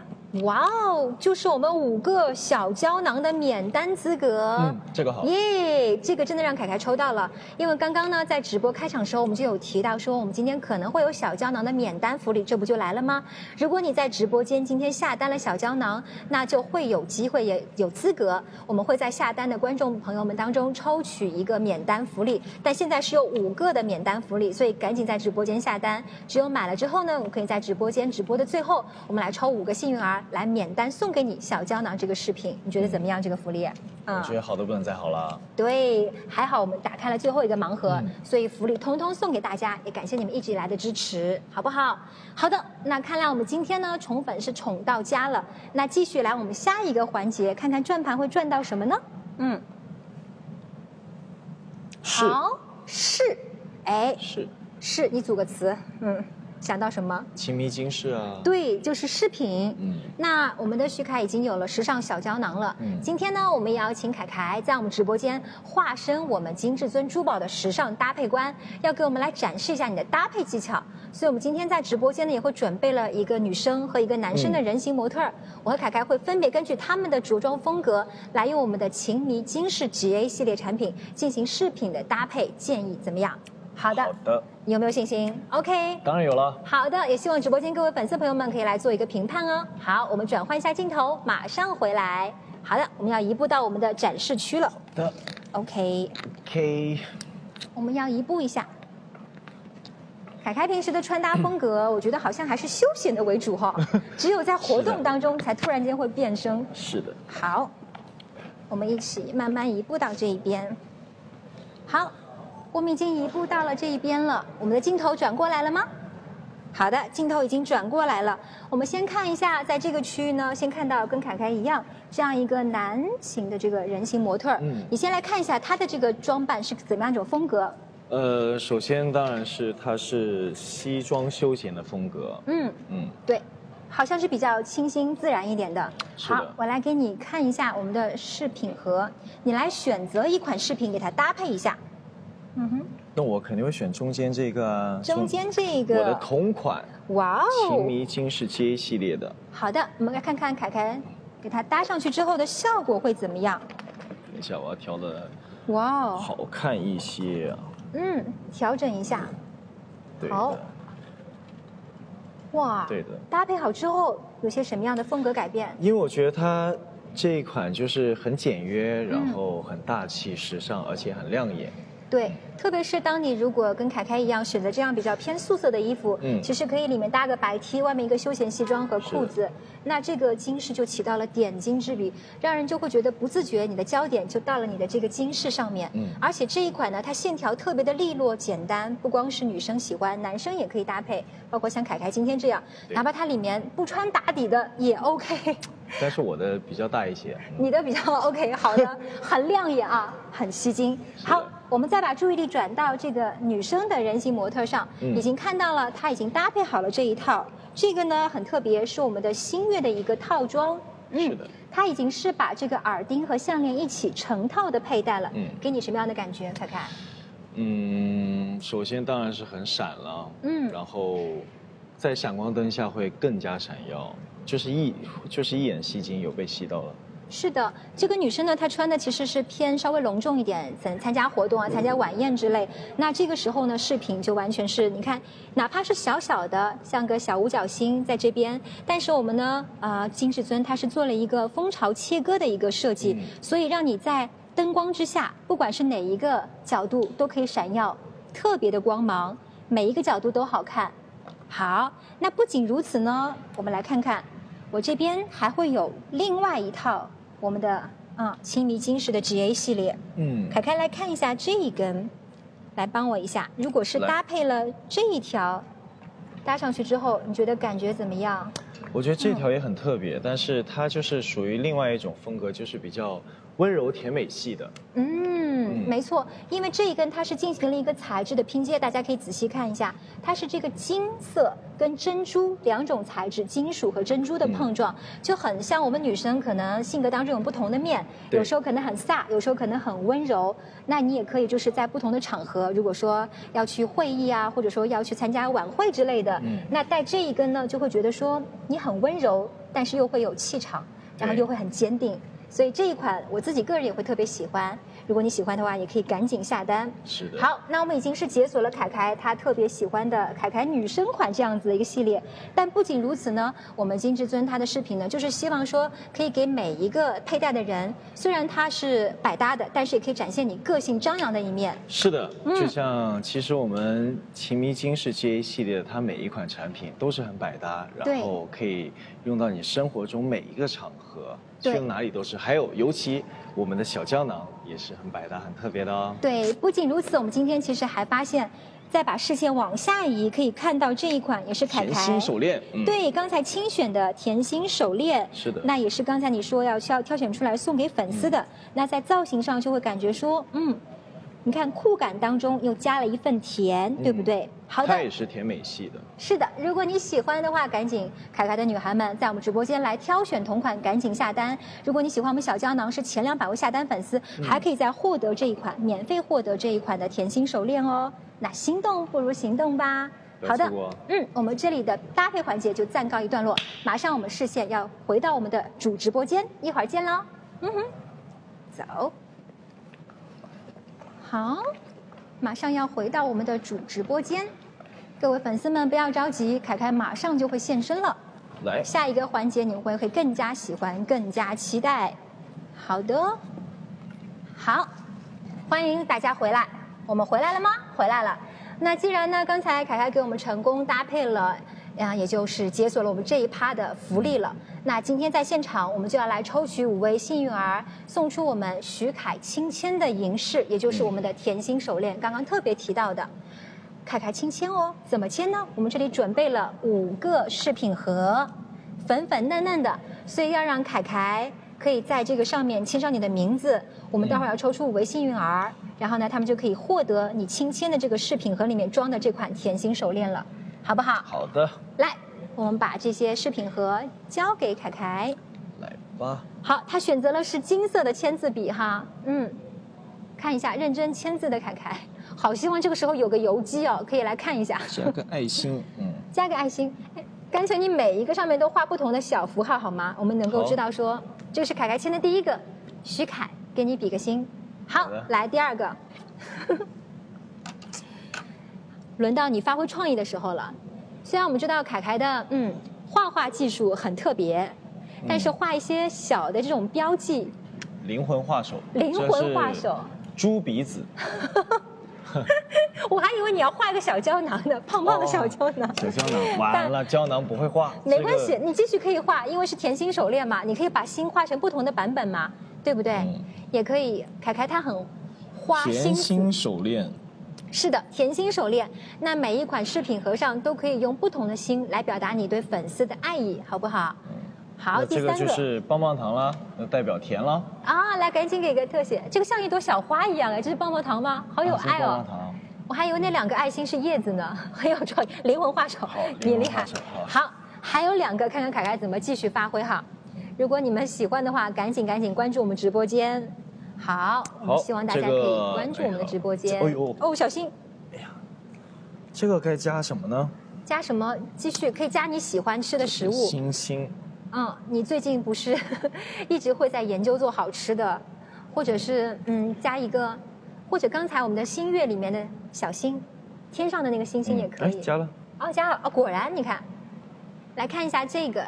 哇哦，就是我们五个小胶囊的免单资格。嗯，这个好。耶这个真的让凯凯抽到了，因为刚刚呢在直播开场时候我们就有提到说，我们今天可能会有小胶囊的免单福利，这不就来了吗？如果你在直播间今天下单了小胶囊，那就会有机会也有资格，我们会在下单的观众朋友们当中抽取一个免单福利，但现在是有五个的免单福利，所以赶紧在直播间下单。只有买了之后呢，我们可以在直播间直播的最后，我们来抽五个幸运儿来免单送给你小胶囊这个饰品，你觉得怎么样？这个福利？嗯我觉得好的不能再好了。对，还好我们打开了最后一个盲盒，嗯所以福利通通送给大家，也感谢你们一直以来的支持，好不好？好的，那看来我们今天呢宠粉是宠到家了，那继续来我们下一个环节，看看转盘会转到什么呢？嗯，是好是，哎是，是，你组个词，嗯，想到什么？情迷金饰啊。。对，就是饰品。嗯，那我们的徐凯已经有了时尚小胶囊了。嗯今天呢，我们也要请凯凯在我们直播间化身我们金至尊珠宝的时尚搭配官，要给我们来展示一下你的搭配技巧。所以，我们今天在直播间呢，也会准备了一个女生和一个男生的人形模特儿。我和凯凯会分别根据他们的着装风格，来用我们的情迷金饰 GA 系列产品进行饰品的搭配建议，怎么样？好的，好的，你有没有信心？OK。当然有了。好的，也希望直播间各位粉丝朋友们可以来做一个评判哦。好，我们转换一下镜头，马上回来。好的，我们要移步到我们的展示区了。的 OK。OK 我们要移步一下。凯凯平时的穿搭风格，我觉得好像还是休闲的为主哈、只有在活动当中才突然间会变身。是的。好，我们一起慢慢移步到这一边。好，我们已经移步到了这一边了。我们的镜头转过来了吗？好的，镜头已经转过来了。我们先看一下，在这个区域呢，先看到跟凯凯一样这样一个男型的这个人形模特儿。嗯你先来看一下他的这个装扮是怎么样一种风格。呃，首先当然是他是西装休闲的风格，嗯，嗯，对，好像是比较清新自然一点的。是的好，我来给你看一下我们的饰品盒，你来选择一款饰品给它搭配一下。嗯哼，那我肯定会选中间这个啊，中间这个。我的，同款哇哦。情哦，迷金饰街系列的，好的，我们来看看凯凯给它搭上去之后的效果会怎么样？等一下我要调的哇哦，好看一些啊，嗯，调整一下，对好。的，哇，对的，搭配好之后有些什么样的风格改变？因为我觉得它这一款就是很简约，然嗯后很大气、时尚，而且很亮眼。对，特别是当你如果跟凯凯一样选择这样比较偏素色的衣服，嗯其实可以里面搭个白 T，外面一个休闲西装和裤子，那这个金饰就起到了点睛之笔，让人就会觉得不自觉你的焦点就到了你的这个金饰上面。嗯而且这一款呢，它线条特别的利落简单，不光是女生喜欢，男生也可以搭配，包括像凯凯今天这样，哪怕它里面不穿打底的也 OK。但是我的比较大一些，嗯你的比较 OK，好的，很亮眼啊，很吸睛。好，我们再把注意力转到这个女生的人形模特上，嗯已经看到了，她已经搭配好了这一套。这个呢很特别，是我们的星月的一个套装。嗯是的，她已经是把这个耳钉和项链一起成套的佩戴了。嗯给你什么样的感觉？凯凯？嗯，首先当然是很闪了，嗯然后在闪光灯下会更加闪耀，就是一就是一眼吸睛，有被吸到了。是的，这个女生呢，她穿的其实是偏稍微隆重一点，参参加活动啊、参加晚宴之类。那这个时候呢，饰品就完全是你看，哪怕是小小的，像个小五角星在这边，但是我们呢，啊、金至尊它是做了一个蜂巢切割的一个设计，嗯所以让你在灯光之下，不管是哪一个角度都可以闪耀特别的光芒，每一个角度都好看。好，那不仅如此呢，我们来看看，我这边还会有另外一套我们的啊青泥金石的 GA 系列。嗯，凯凯来看一下这一根，来帮我一下。如果是搭配了这一条，搭上去之后，你觉得感觉怎么样？我觉得这条也很特别，但是它就是属于另外一种风格，就是比较温柔甜美系的。嗯，嗯没错，因为这一根它是进行了一个材质的拼接，大家可以仔细看一下，它是这个金色跟珍珠两种材质，金属和珍珠的碰撞，就很像我们女生可能性格当中有不同的面，有时候可能很飒，有时候可能很温柔。那你也可以就是在不同的场合，如果说要去会议啊，或者说要去参加晚会之类的，嗯那戴这一根呢，就会觉得说你很温柔，但是又会有气场，然后又会很坚定。所以这一款我自己个人也会特别喜欢，如果你喜欢的话，也可以赶紧下单。是的。，好，那我们已经是解锁了凯凯他特别喜欢的凯凯女生款这样子的一个系列。但不仅如此呢，我们金至尊它的饰品呢，就是希望说可以给每一个佩戴的人，虽然它是百搭的，但是也可以展现你个性张扬的一面。是的，嗯就像其实我们情迷金饰 GA 系列，它每一款产品都是很百搭，然后可以用到你生活中每一个场合，去到哪里都是。还有，尤其我们的小胶囊也是很百搭、很特别的哦。对，不仅如此，我们今天其实还发现，再把视线往下移，可以看到这一款也是凯甜凯心手链，嗯，对，刚才清选的甜心手链，是的那也是刚才你说要需要挑选出来送给粉丝的。那在造型上就会感觉说，嗯，你看酷感当中又加了一份甜，对不对？好的它，也是甜美系的。是的，如果你喜欢的话，赶紧凯凯的女孩们在我们直播间来挑选同款，赶紧下单。如果你喜欢我们小胶囊，是前两百位下单粉丝，嗯还可以再获得这一款，免费获得这一款的甜心手链哦。那心动不如行动吧。好的嗯，我们这里的搭配环节就暂告一段落，马上我们视线要回到我们的主直播间，一会儿见喽。嗯哼，走。好，马上要回到我们的主直播间，各位粉丝们不要着急，凯凯马上就会现身了。来，下一个环节你会会更加喜欢，更加期待。好的，好，欢迎大家回来。我们回来了吗？回来了。那既然呢，刚才凯凯给我们成功搭配了，啊，也就是解锁了我们这一趴的福利了。那今天在现场，我们就要来抽取五位幸运儿，送出我们徐凯亲签的银饰，也就是我们的甜心手链，刚刚特别提到的。凯凯亲签哦，怎么签呢？我们这里准备了五个饰品盒，粉粉嫩嫩的，所以要让凯凯可以在这个上面签上你的名字。我们待会儿要抽出五位幸运儿，然后呢，他们就可以获得你亲签的这个饰品盒里面装的这款甜心手链了，好不好？好的，来，我们把这些饰品盒交给凯凯。来吧。好，他选择了是金色的签字笔哈，嗯，看一下认真签字的凯凯，好希望这个时候有个邮机哦，可以来看一下。加个爱心，嗯，加个爱心，哎干脆你每一个上面都画不同的小符号好吗？我们能够知道说，这个是凯凯签的第一个，徐凯给你比个心。好好，来第二个，轮到你发挥创意的时候了。虽然我们知道凯凯的嗯画画技术很特别，但是画一些小的这种标记，灵魂画手，灵魂画手，猪鼻子，我还以为你要画一个小胶囊呢，胖胖的小胶囊。小胶囊，完了，胶囊不会画，没关系这，个你继续可以画，因为是甜心手链嘛，你可以把心画成不同的版本嘛，对不对？嗯。也可以，凯凯他很花心，甜心手链，是的，甜心手链。那每一款饰品盒上都可以用不同的心来表达你对粉丝的爱意，好不好？好，这个第三个就是棒棒糖啦，那代表甜啦，啊，来赶紧给个特写，这个像一朵小花一样哎，这是棒棒糖吗？好有爱哦棒棒！糖，我还以为那两个爱心是叶子呢，很有创意，灵魂画手好，你厉害好，还有两个，看看凯凯怎么继续发挥哈。如果你们喜欢的话，赶紧赶紧关注我们直播间。好，我们希望大家可以关注我们的直播间。哦，小心哎呀这个该加什么呢？加什么？继续可以加你喜欢吃的食物。星星，嗯，你最近不是 一直会在研究做好吃的，或者是嗯加一个，或者刚才我们的星月里面的小星，天上的那个星星也可以。哎，加了，哦，加了哦，果然你看，来看一下这个，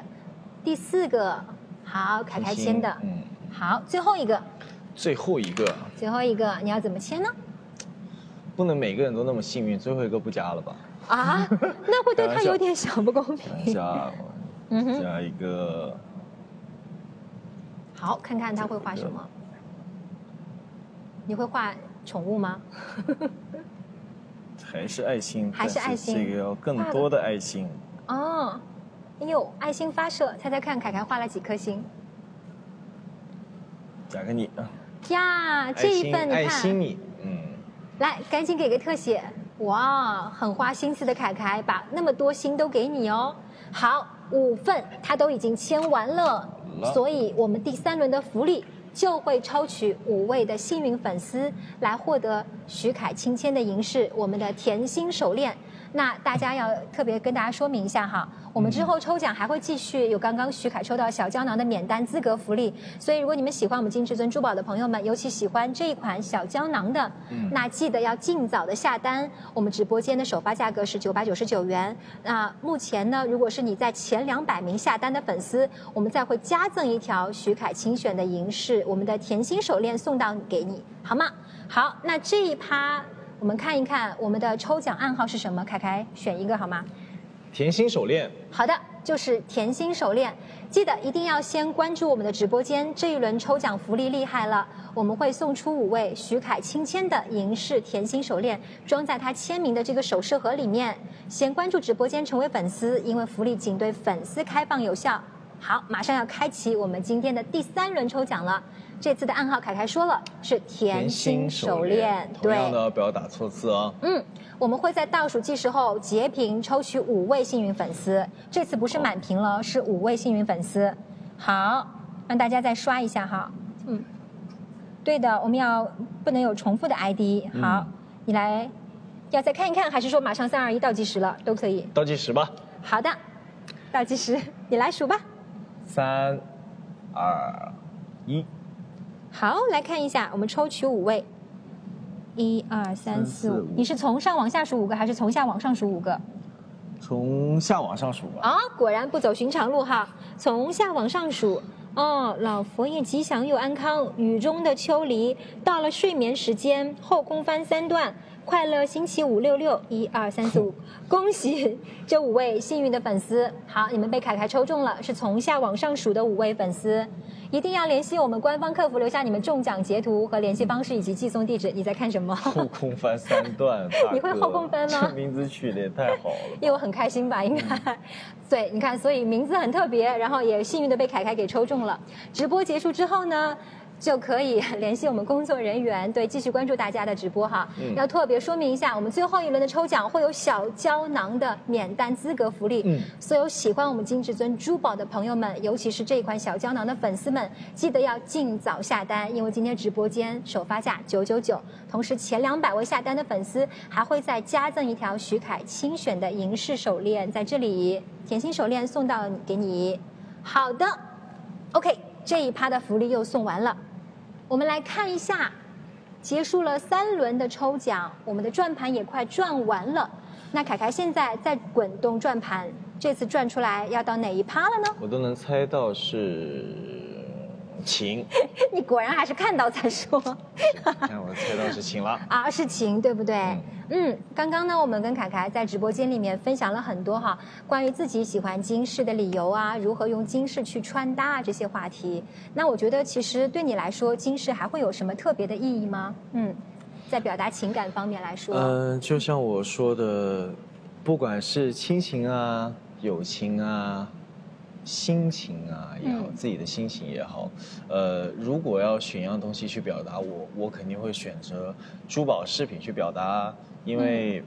第四个，好，凯凯签的，嗯，好，最后一个，最后一个，最后一个你要怎么签呢？不能每个人都那么幸运，最后一个不加了吧？啊，那会对他有点小不公等一平。下，加一个，好，看看他会画什么。你会画宠物吗？还是爱心，还是爱心这个要更多的爱心。哦，哎呦，爱心发射，猜猜看，凯凯画了几颗星？加给你啊，呀，这一份你爱看，心你，嗯，来，赶紧给个特写！哇，很花心思的凯凯，把那么多心都给你哦。好，五份他都已经签完了，了所以我们第三轮的福利就会抽取五位的幸运粉丝来获得徐凯亲签的银饰，我们的甜心手链。那大家要特别跟大家说明一下哈，我们之后抽奖还会继续有刚刚徐凯抽到小胶囊的免单资格福利，所以如果你们喜欢我们金至尊珠宝的朋友们，尤其喜欢这一款小胶囊的，那记得要尽早的下单。我们直播间的首发价格是九百九十九元，那目前呢，如果是你在前两百名下单的粉丝，我们再会加赠一条徐凯亲选的银饰，我们的甜心手链送到给你，好吗？好，那这一趴。我们看一看我们的抽奖暗号是什么，凯凯选一个好吗？甜心手链，好的，就是甜心手链。记得一定要先关注我们的直播间，这一轮抽奖福利厉害了，我们会送出五位徐凯亲签的银饰甜心手链，装在他签名的这个首饰盒里面。先关注直播间成为粉丝，因为福利仅对粉丝开放有效。好，马上要开启我们今天的第三轮抽奖了。这次的暗号，凯凯说了是甜心手链，同样对。的不要打错字啊。嗯，我们会在倒数计时后截屏抽取五位幸运粉丝，这次不是满屏了，是五位幸运粉丝。好，让大家再刷一下哈。嗯，对的，我们要不能有重复的 ID。好，你来，要再看一看，还是说马上三二一倒计时了？都可以。倒计时吧，好的，倒计时，你来数吧。三、二、一。好，来看一下，我们抽取五位。一二三三四五，你是从上往下数五个，还是从下往上数五个？从下往上数吧。啊，果然不走寻常路哈，从下往上数。哦，老佛爷吉祥又安康，雨中的秋梨，到了睡眠时间，后空翻三段，快乐星期五六六一二三四五，恭喜这五位幸运的粉丝。好，你们被凯凯抽中了，是从下往上数的五位粉丝，一定要联系我们官方客服，留下你们中奖截图和联系方式以及寄送地址。你在看什么？后空翻三段，你会后空翻吗这名字取的也太好了。因为我很开心吧，应该。对，你看，所以名字很特别，然后也幸运的被凯凯给抽中了。直播结束之后呢？就可以 联系我们工作人员，对，继续关注大家的直播哈。嗯要特别说明一下，我们最后一轮的抽奖会有小胶囊的免单资格福利。嗯所有喜欢我们金至尊珠宝的朋友们，尤其是这一款小胶囊的粉丝们，记得要尽早下单，因为今天直播间首发价九九九，同时前两百位下单的粉丝还会再加赠一条徐凯亲选的银饰手链，在这里甜心手链送到给你。好的，OK，这一趴的福利又送完了，我们来看一下，结束了三轮的抽奖，我们的转盘也快转完了。那凯凯现在在滚动转盘，这次转出来要到哪一趴了呢？我都能猜到是晴，你果然还是看到再说。看我猜到是晴了。啊，是晴，对不对？嗯，刚刚呢，我们跟凯凯在直播间里面分享了很多哈，关于自己喜欢金饰的理由啊，如何用金饰去穿搭啊这些话题。那我觉得其实对你来说，金饰还会有什么特别的意义吗？嗯，在表达情感方面来说，嗯、就像我说的，不管是亲情啊、友情啊、心情啊也好，嗯。自己的心情也好，呃，如果要选一样东西去表达我，我肯定会选择珠宝饰品去表达，因为，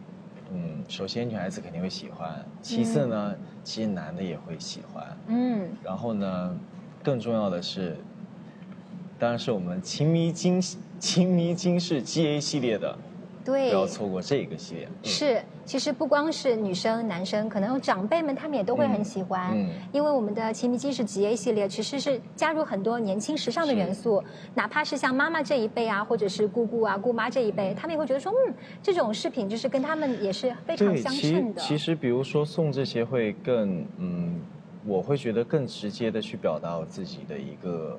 嗯。首先女孩子肯定会喜欢，其次呢，其实男的也会喜欢，嗯，然后呢，更重要的是，当然是我们情迷金情迷金饰 GA 系列的，不，要错过这个系列。嗯是，其实不光是女生、男生，可能长辈们他们也都会很喜欢，嗯嗯因为我们的奇米基是 GA 系列，其实是加入很多年轻时尚的元素，哪怕是像妈妈这一辈啊，或者是姑姑啊、姑妈这一辈，他们也会觉得说，嗯，这种饰品就是跟他们也是非常，相其称的。其实比如说送这些会更嗯，我会觉得更直接的去表达我自己的一个。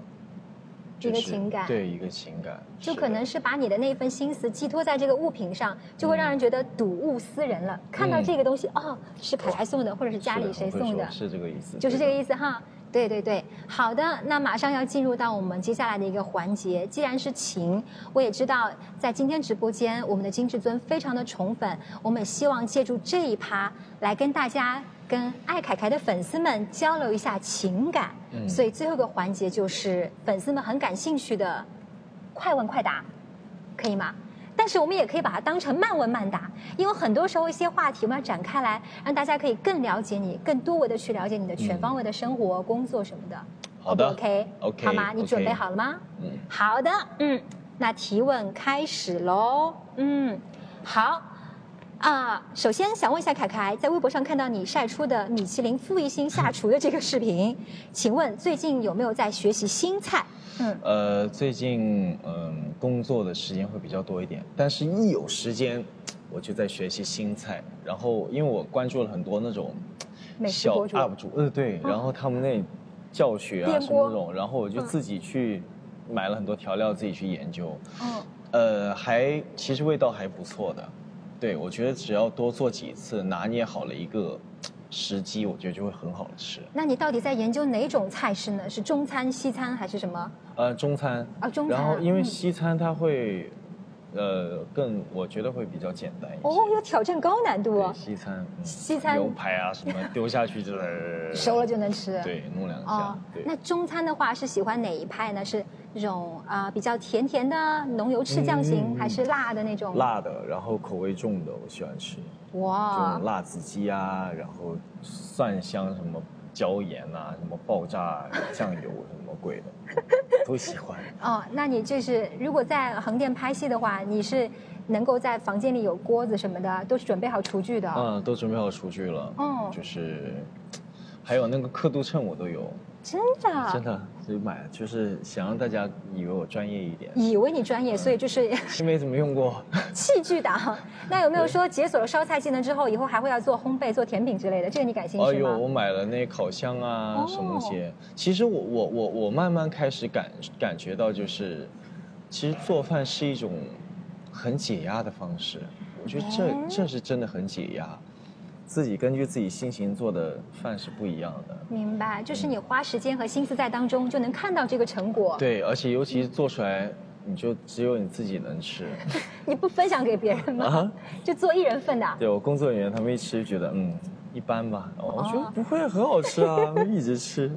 一个情感对一个情感，就可能是把你的那份心思寄托在这个物品上，就会让人觉得睹物思人了。看到这个东西，哦，是凯凯送的，或者是家里谁送的，是这个意思，就是这个意思。哈。对对对，好的，那马上要进入到我们接下来的一个环节。既然是情，我也知道在今天直播间，我们的金至尊非常的宠粉，我们也希望借助这一趴来跟大家、跟爱凯凯的粉丝们交流一下情感。嗯所以最后一个环节就是粉丝们很感兴趣的快问快答，可以吗？但是我们也可以把它当成慢问慢答，因为很多时候一些话题我们要展开来，让大家可以更了解你，更多维的去了解你的全方位的生活、工作什么的。好的 o k OK，好吗？你 OK 准备好了吗？嗯，好的，嗯，那提问开始喽。嗯，好。啊，首先想问一下凯凯，在微博上看到你晒出的米其林负一星下 厨的这个视频，请问最近有没有在学习新菜？嗯，呃，最近嗯工作的时间会比较多一点，但是一有时间，我就在学习新菜。然后因为我关注了很多那种小美食博主。UP 主，呃对，然后他们那教学啊什么那种，然后我就嗯。自己去买了很多调料，自己去研究。嗯，呃，还其实味道还不错的，对我觉得只要多做几次，拿捏好了一个时机，我觉得就会很好吃。那你到底在研究哪种菜式呢？是中餐、西餐还是什么？呃，中餐啊中餐然后因为嗯西餐它会，呃，更我觉得会比较简单一些。哦，要挑战高难度哦，西餐，嗯西餐牛排啊什么丢下去就 是熟了就能吃。对，弄两下哦，，对。那中餐的话是喜欢哪一派呢？是那种啊、比较甜甜的浓油赤酱型，还是辣的那种？辣的，然后口味重的，我喜欢吃，哇这哇种，辣子鸡啊，然后蒜香什么椒盐啊，什么爆炸酱油什么鬼的，都喜欢。哦，那你就是如果在横店拍戏的话，你是能够在房间里有锅子什么的，都是准备好厨具的。嗯，都准备好厨具了。哦就是还有那个刻度秤我都有，真的？真的所以买，就是想让大家以为我专业一点，以为你专业，所以就 是没怎么用过。器具党。那有没有说解锁了烧菜技能之后，以后还会要做烘焙、做甜品之类的？这个你感兴哦有，趣吗？我买了那烤箱啊，哦什么那些。其实我我我我慢慢开始感感觉到，就是其实做饭是一种很解压的方式。我觉得这哎这是真的很解压，自己根据自己心情做的饭是不一样的。明白，就是你花时间和心思在当中，就能看到这个成果。对，而且尤其是做出来，你就只有你自己能吃。你不分享给别人吗？啊就做一人份的。对我工作人员他们一吃就觉得嗯一般吧，哦我觉哦得不会很好吃啊，一直吃。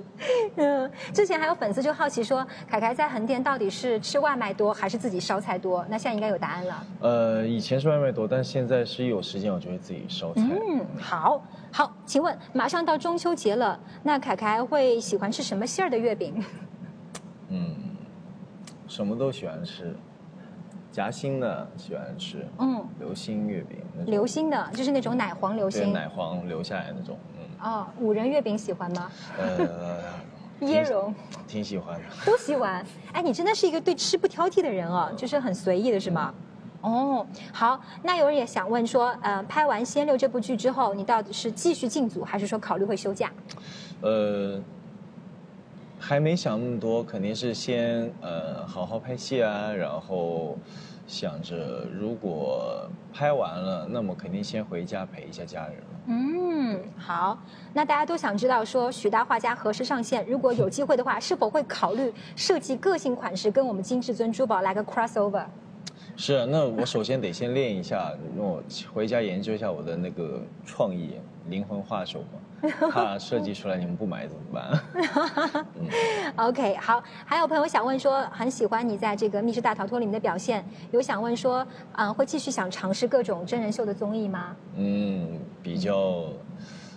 嗯，之前还有粉丝就好奇说，凯凯在横店到底是吃外卖多还是自己烧菜多？那现在应该有答案了。呃，以前是外卖多，但现在是一有时间我就会自己烧菜。嗯，好，好，请问马上到中秋节了，那凯凯会喜欢吃什么馅儿的月饼？嗯，什么都喜欢吃，夹心的喜欢吃，嗯，流心月饼流心的，就是那种奶黄流对心。奶黄流下来那种，嗯，哦，五仁月饼喜欢吗？呃，椰蓉挺喜欢的。都喜欢。哎，你真的是一个对吃不挑剔的人哦，就是很随意的是吗？哦，好，那有人也想问说，呃，拍完《仙六》这部剧之后，你到底是继续进组，还是说考虑会休假？呃，还没想那么多，肯定是先呃好好拍戏啊，然后想着如果拍完了，那么肯定先回家陪一下家人了。嗯，好。那大家都想知道说，许大画家何时上线？如果有机会的话，是否会考虑设计个性款式，跟我们金至尊珠宝来个 crossover？是啊，那我首先得先练一下，让我回家研究一下我的那个创意灵魂画手嘛，怕设计出来你们不买怎么办？OK，好，还有朋友想问说，很喜欢你在这个《密室大逃脱》里面的表现，有想问说，嗯、会继续想尝试各种真人秀的综艺吗？嗯，比较，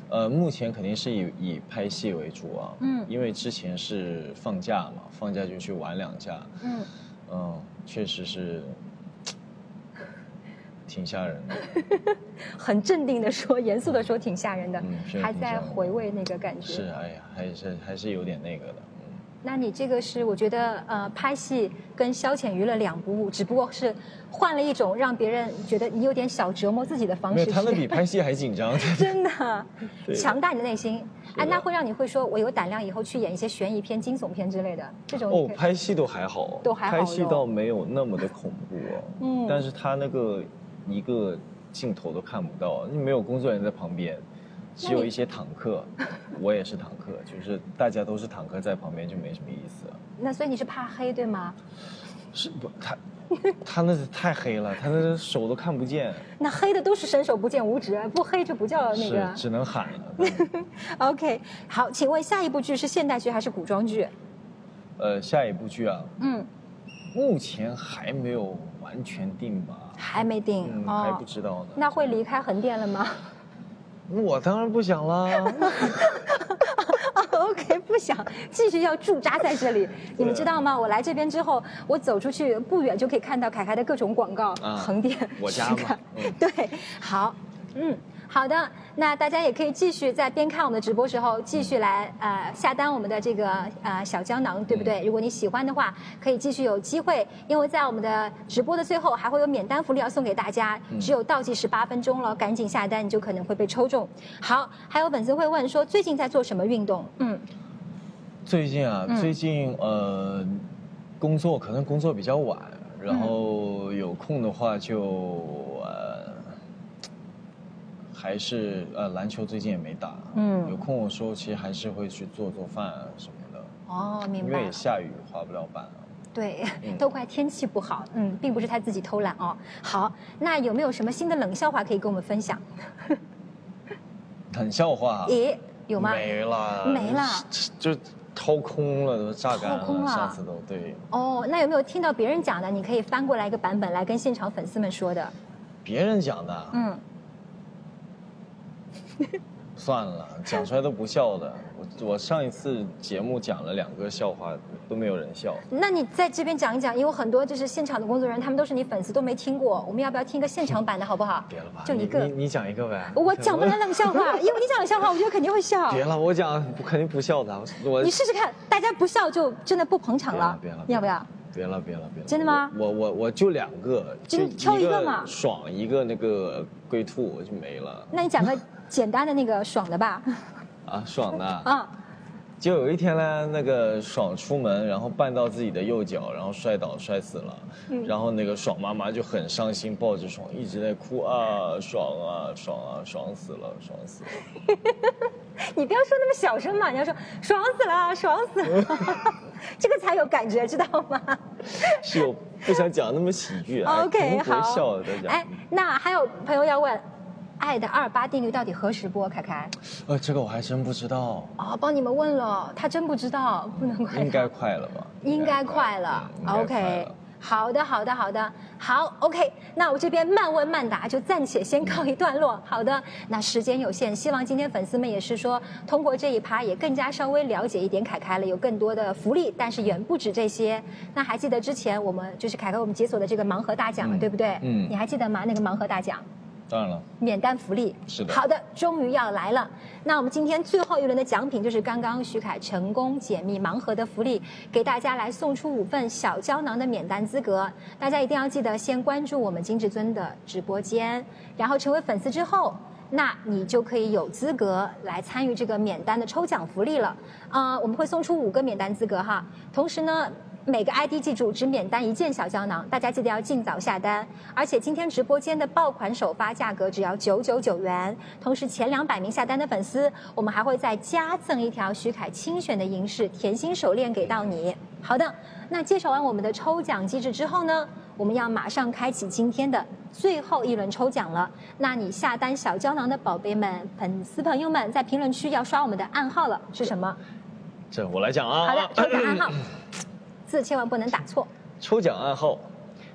呃，目前肯定是以以拍戏为主啊。嗯因为之前是放假嘛，放假就去玩两下。嗯，嗯，确实是挺吓人的。很镇定的说，严肃的说，挺吓人的，还在回味那个感觉。是，哎呀，还是还是有点那个的。嗯，那你这个是我觉得呃，拍戏跟消遣娱乐两不误，只不过是换了一种让别人觉得你有点小折磨自己的方式。没有，他们比拍戏还紧张。真的强大你的内心。哎，那会让你会说，我有胆量以后去演一些悬疑片、惊悚片之类的这种。哦，拍戏都还好，都还好拍戏倒没有那么的恐怖哦。嗯但是他那个一个镜头都看不到，你没有工作人员在旁边，只有一些坦克，我也是坦克，就是大家都是坦克在旁边就没什么意思。那所以你是怕黑对吗？是不他他那是太黑了，他那手都看不见，那黑的都是伸手不见五指，不黑就不叫那个。只能喊了。OK，好，请问下一部剧是现代剧还是古装剧？呃，下一部剧啊，嗯，目前还没有完全定吧，还没定、嗯，哦。还不知道呢。那会离开横店了吗我当然不想啦。OK，不想继续要驻扎在这里。你们知道吗？我来这边之后，我走出去不远就可以看到凯凯的各种广告，啊横店、我家嘛嗯对，好，嗯。好的，那大家也可以继续在边看我们的直播时候，继续来呃下单我们的这个呃小胶囊，对不对？如果你喜欢的话，可以继续有机会，因为在我们的直播的最后还会有免单福利要送给大家，只有倒计时八分钟了，赶紧下单，你就可能会被抽中。好，还有粉丝会问说最近在做什么运动？嗯，最近啊，嗯最近呃，工作可能工作比较晚，然后有空的话就呃，还是呃篮球最近也没打，嗯有空的时候其实还是会去做做饭啊什么的，哦，明因白因。为下雨滑不了板啊。对，嗯都怪天气不好，嗯，并不是他自己偷懒哦。好，那有没有什么新的冷笑话可以跟我们分享？冷笑话，咦，有吗？没了，没了就掏空了，都榨干了上次都对。哦，那有没有听到别人讲的？你可以翻过来一个版本来跟现场粉丝们说的。别人讲的，嗯，算了，讲出来都不笑的。我我上一次节目讲了两个笑话，都没有人笑。那你在这边讲一讲，因为很多就是现场的工作人员，他们都是你粉丝，都没听过。我们要不要听一个现场版的好不好？别了吧，就一个你你你讲一个呗。我讲不来冷笑话，因为你讲冷笑话，我觉得肯定会笑。别了，我讲我肯定不笑的。我你试试看，大家不笑就真的不捧场了。别了别了你要不要？别了别了别了。真的吗我我我我就两个，就挑一个嘛爽一个那个龟兔就没了那你讲个简单的那个爽的吧。啊，爽的。啊，就有一天呢，那个爽出门，然后绊到自己的右脚，然后摔倒摔死了。嗯然后那个爽妈妈就很伤心，抱着爽一直在哭啊，爽啊，爽啊，爽死了，爽死了。你不要说那么小声嘛，你要说爽死了，爽死了，这个才有感觉，知道吗是我不想讲那么喜剧啊？OK，停不回好笑的在。讲。哎，那还有朋友要问，爱的二八定律到底何时播？凯凯，呃，这个我还真不知道，哦，帮你们问了，他真不知道，不能怪。应该快了吧？应该快了，OK。好的，好的，好的，好，OK。那我这边慢问慢答就暂且先告一段落。好的，那时间有限，希望今天粉丝们也是说，通过这一趴也更加稍微了解一点凯凯了，有更多的福利，但是远不止这些。那还记得之前我们就是凯凯我们解锁的这个盲盒大奖了，嗯对不对？嗯你还记得吗？那个盲盒大奖。当然了，免单福利。是的好的，终于要来了。那我们今天最后一轮的奖品就是刚刚徐凯成功解密盲盒的福利，给大家来送出五份小胶囊的免单资格。大家一定要记得先关注我们金至尊的直播间，然后成为粉丝之后。那你就可以有资格来参与这个免单的抽奖福利了。呃，我们会送出五个免单资格哈，同时呢，每个 ID 记住只免单一件小胶囊，大家记得要尽早下单。而且今天直播间的爆款首发价格只要九九九元，同时前两百名下单的粉丝，我们还会再加赠一条徐凯亲选的银饰甜心手链给到你。好的，那介绍完我们的抽奖机制之后呢，我们要马上开启今天的最后一轮抽奖了。那你下单小胶囊的宝贝们、粉丝朋友们，在评论区要刷我们的暗号了，是什么？这我来讲啊。好的，抽奖暗号，字千万不能打错。抽奖暗号：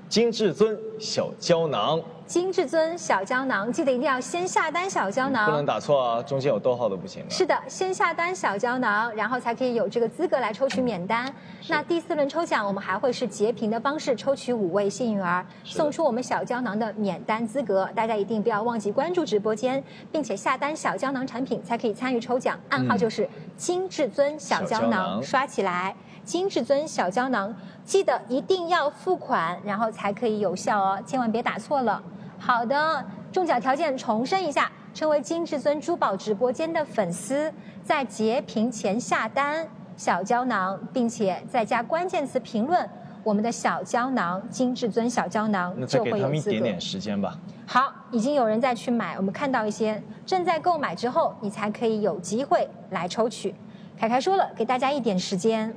金至尊小胶囊，金至尊小胶囊，记得一定要先下单小胶囊不能。打错啊，中间有逗号都不行的。是的，先下单小胶囊，然后才可以有这个资格来抽取免单。那第四轮抽奖，我们还会是截屏的方式抽取五位幸运儿，送出我们小胶囊的免单资格。大家一定不要忘记关注直播间，并且下单小胶囊产品才可以参与抽奖。暗号就是金至尊小胶小胶，囊刷起来。金至尊小胶囊，记得一定要付款，然后才可以有效哦，千万别打错了。好的，中奖条件重申一下：成为金至尊珠宝直播间的粉丝，在截屏前下单小胶囊，并且再加关键词评论我们的小胶囊金至尊小胶囊，那再就给他们一会有资格。点点时间吧。好，已经有人在去买，我们看到一些正在购买之后，你才可以有机会来抽取。凯凯说了，给大家一点时间。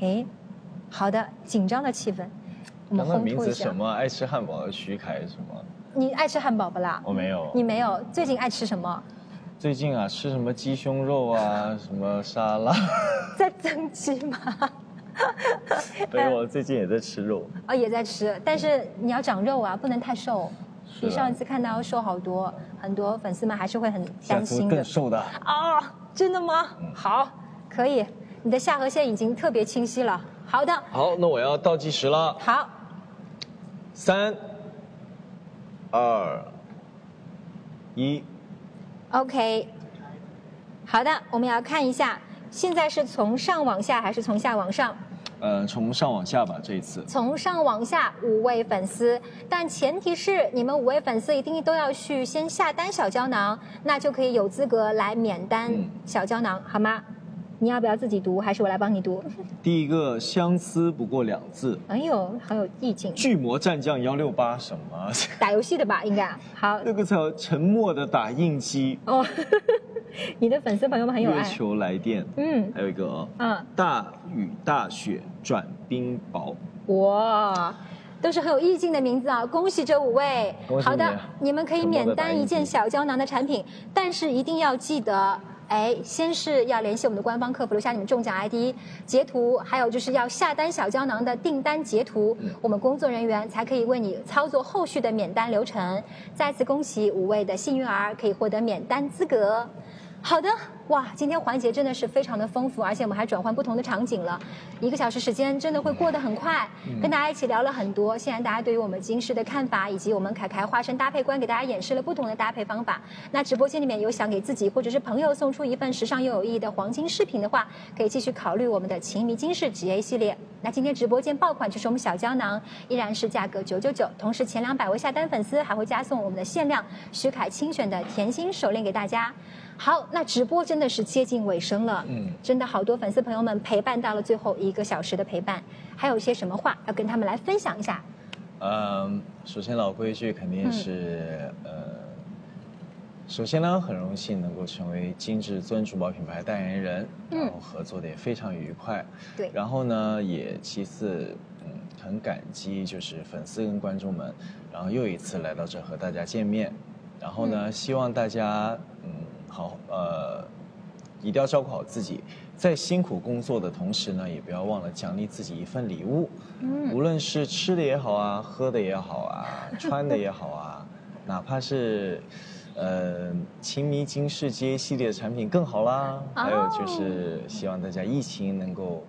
诶，好的，紧张的气氛，我们刚刚烘托一下名字什。么？爱吃汉堡的徐凯是吗？你爱吃汉堡不啦？我没有。你没有？最近爱吃什么？最近啊，吃什么鸡胸肉啊，什么沙拉？在增肌吗？对，我最近也在吃肉。哦，也在吃，但是你要长肉啊，不能太瘦。比上一次看到要瘦好多，很多粉丝们还是会很担心的。瘦的。啊，真的吗？好，可以。你的下颌线已经特别清晰了。好的，好，那我要倒计时了，好，三、二、一。OK，好的，我们要看一下，现在是从上往下还是从下往上？呃，从上往下吧，这一次。从上往下五位粉丝，但前提是你们五位粉丝一定都要去先下单小胶囊，那就可以有资格来免单嗯小胶囊，好吗？你要不要自己读，还是我来帮你读？第一个相思不过两字，哎呦，很有意境，巨魔战将幺六八什么？打游戏的吧？应该好那个叫沉默的打印机，哦。你的粉丝朋友们很有月爱，球来电，嗯还有一个哦嗯，大雨大雪转冰雹，哇，都是很有意境的名字啊！恭喜这五位。恭喜好的，你们可以免单一件小胶囊的产品，但是一定要记得。哎，先是要联系我们的官方客服，留下你们中奖 ID 截图，还有就是要下单小胶囊的订单截图，我们工作人员才可以为你操作后续的免单流程。再次恭喜五位的幸运儿可以获得免单资格。好的，哇，今天环节真的是非常的丰富，而且我们还转换不同的场景了，一个小时时间真的会过得很快。跟大家一起聊了很多，现在大家对于我们金饰的看法，以及我们凯凯化身搭配观给大家演示了不同的搭配方法。那直播间里面有想给自己或者是朋友送出一份时尚又有意义的黄金饰品的话，可以继续考虑我们的情迷金饰 GA 系列。那今天直播间爆款就是我们小胶囊，依然是价格九九九，同时前两百位下单粉丝还会加送我们的限量徐凯亲选的甜心手链给大家。好，那直播真的是接近尾声了，嗯真的好多粉丝朋友们陪伴到了最后一个小时的陪伴，还有一些什么话要跟他们来分享一下？嗯，首先老规矩肯定是、呃，首先呢，很荣幸能够成为精致尊珠宝品牌代言人，嗯然后合作的也非常愉快。对然后呢，也其次，嗯，很感激就是粉丝跟观众们，然后又一次来到这和大家见面。然后呢，希望大家嗯好呃，一定要照顾好自己，在辛苦工作的同时呢，也不要忘了奖励自己一份礼物。嗯无论是吃的也好啊，喝的也好啊，穿的也好啊，哪怕是，呃，情迷金世街系列的产品更好啦。还有就是希望大家疫情能够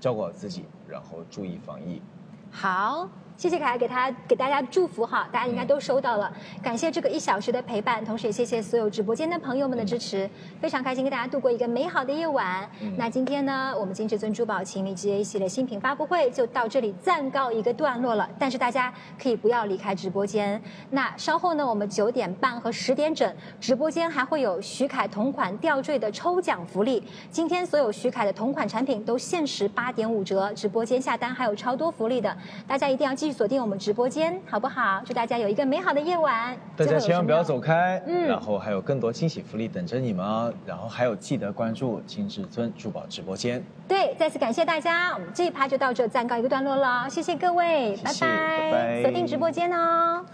照顾好自己，然后注意防疫。好，谢谢凯凯给他给大家祝福哈，大家应该都收到了，感谢这个一小时的陪伴，同时也谢谢所有直播间的朋友们的支持，非常开心跟大家度过一个美好的夜晚。那今天呢，我们金至尊珠宝情侣系列新品发布会就到这里暂告一个段落了，但是大家可以不要离开直播间。那稍后呢，我们九点半和十点整直播间还会有徐凯同款吊坠的抽奖福利，今天所有徐凯的同款产品都限时八点五折，直播间下单还有超多福利的，大家一定要继续锁定我们直播间，好不好？祝大家有一个美好的夜晚。大家千万不要走开。嗯然后还有更多惊喜福利等着你们哦。然后还有记得关注金至尊珠宝直播间。对，再次感谢大家，我们这一趴就到这暂告一个段落了，谢谢各位，谢谢拜拜锁定直播间哦。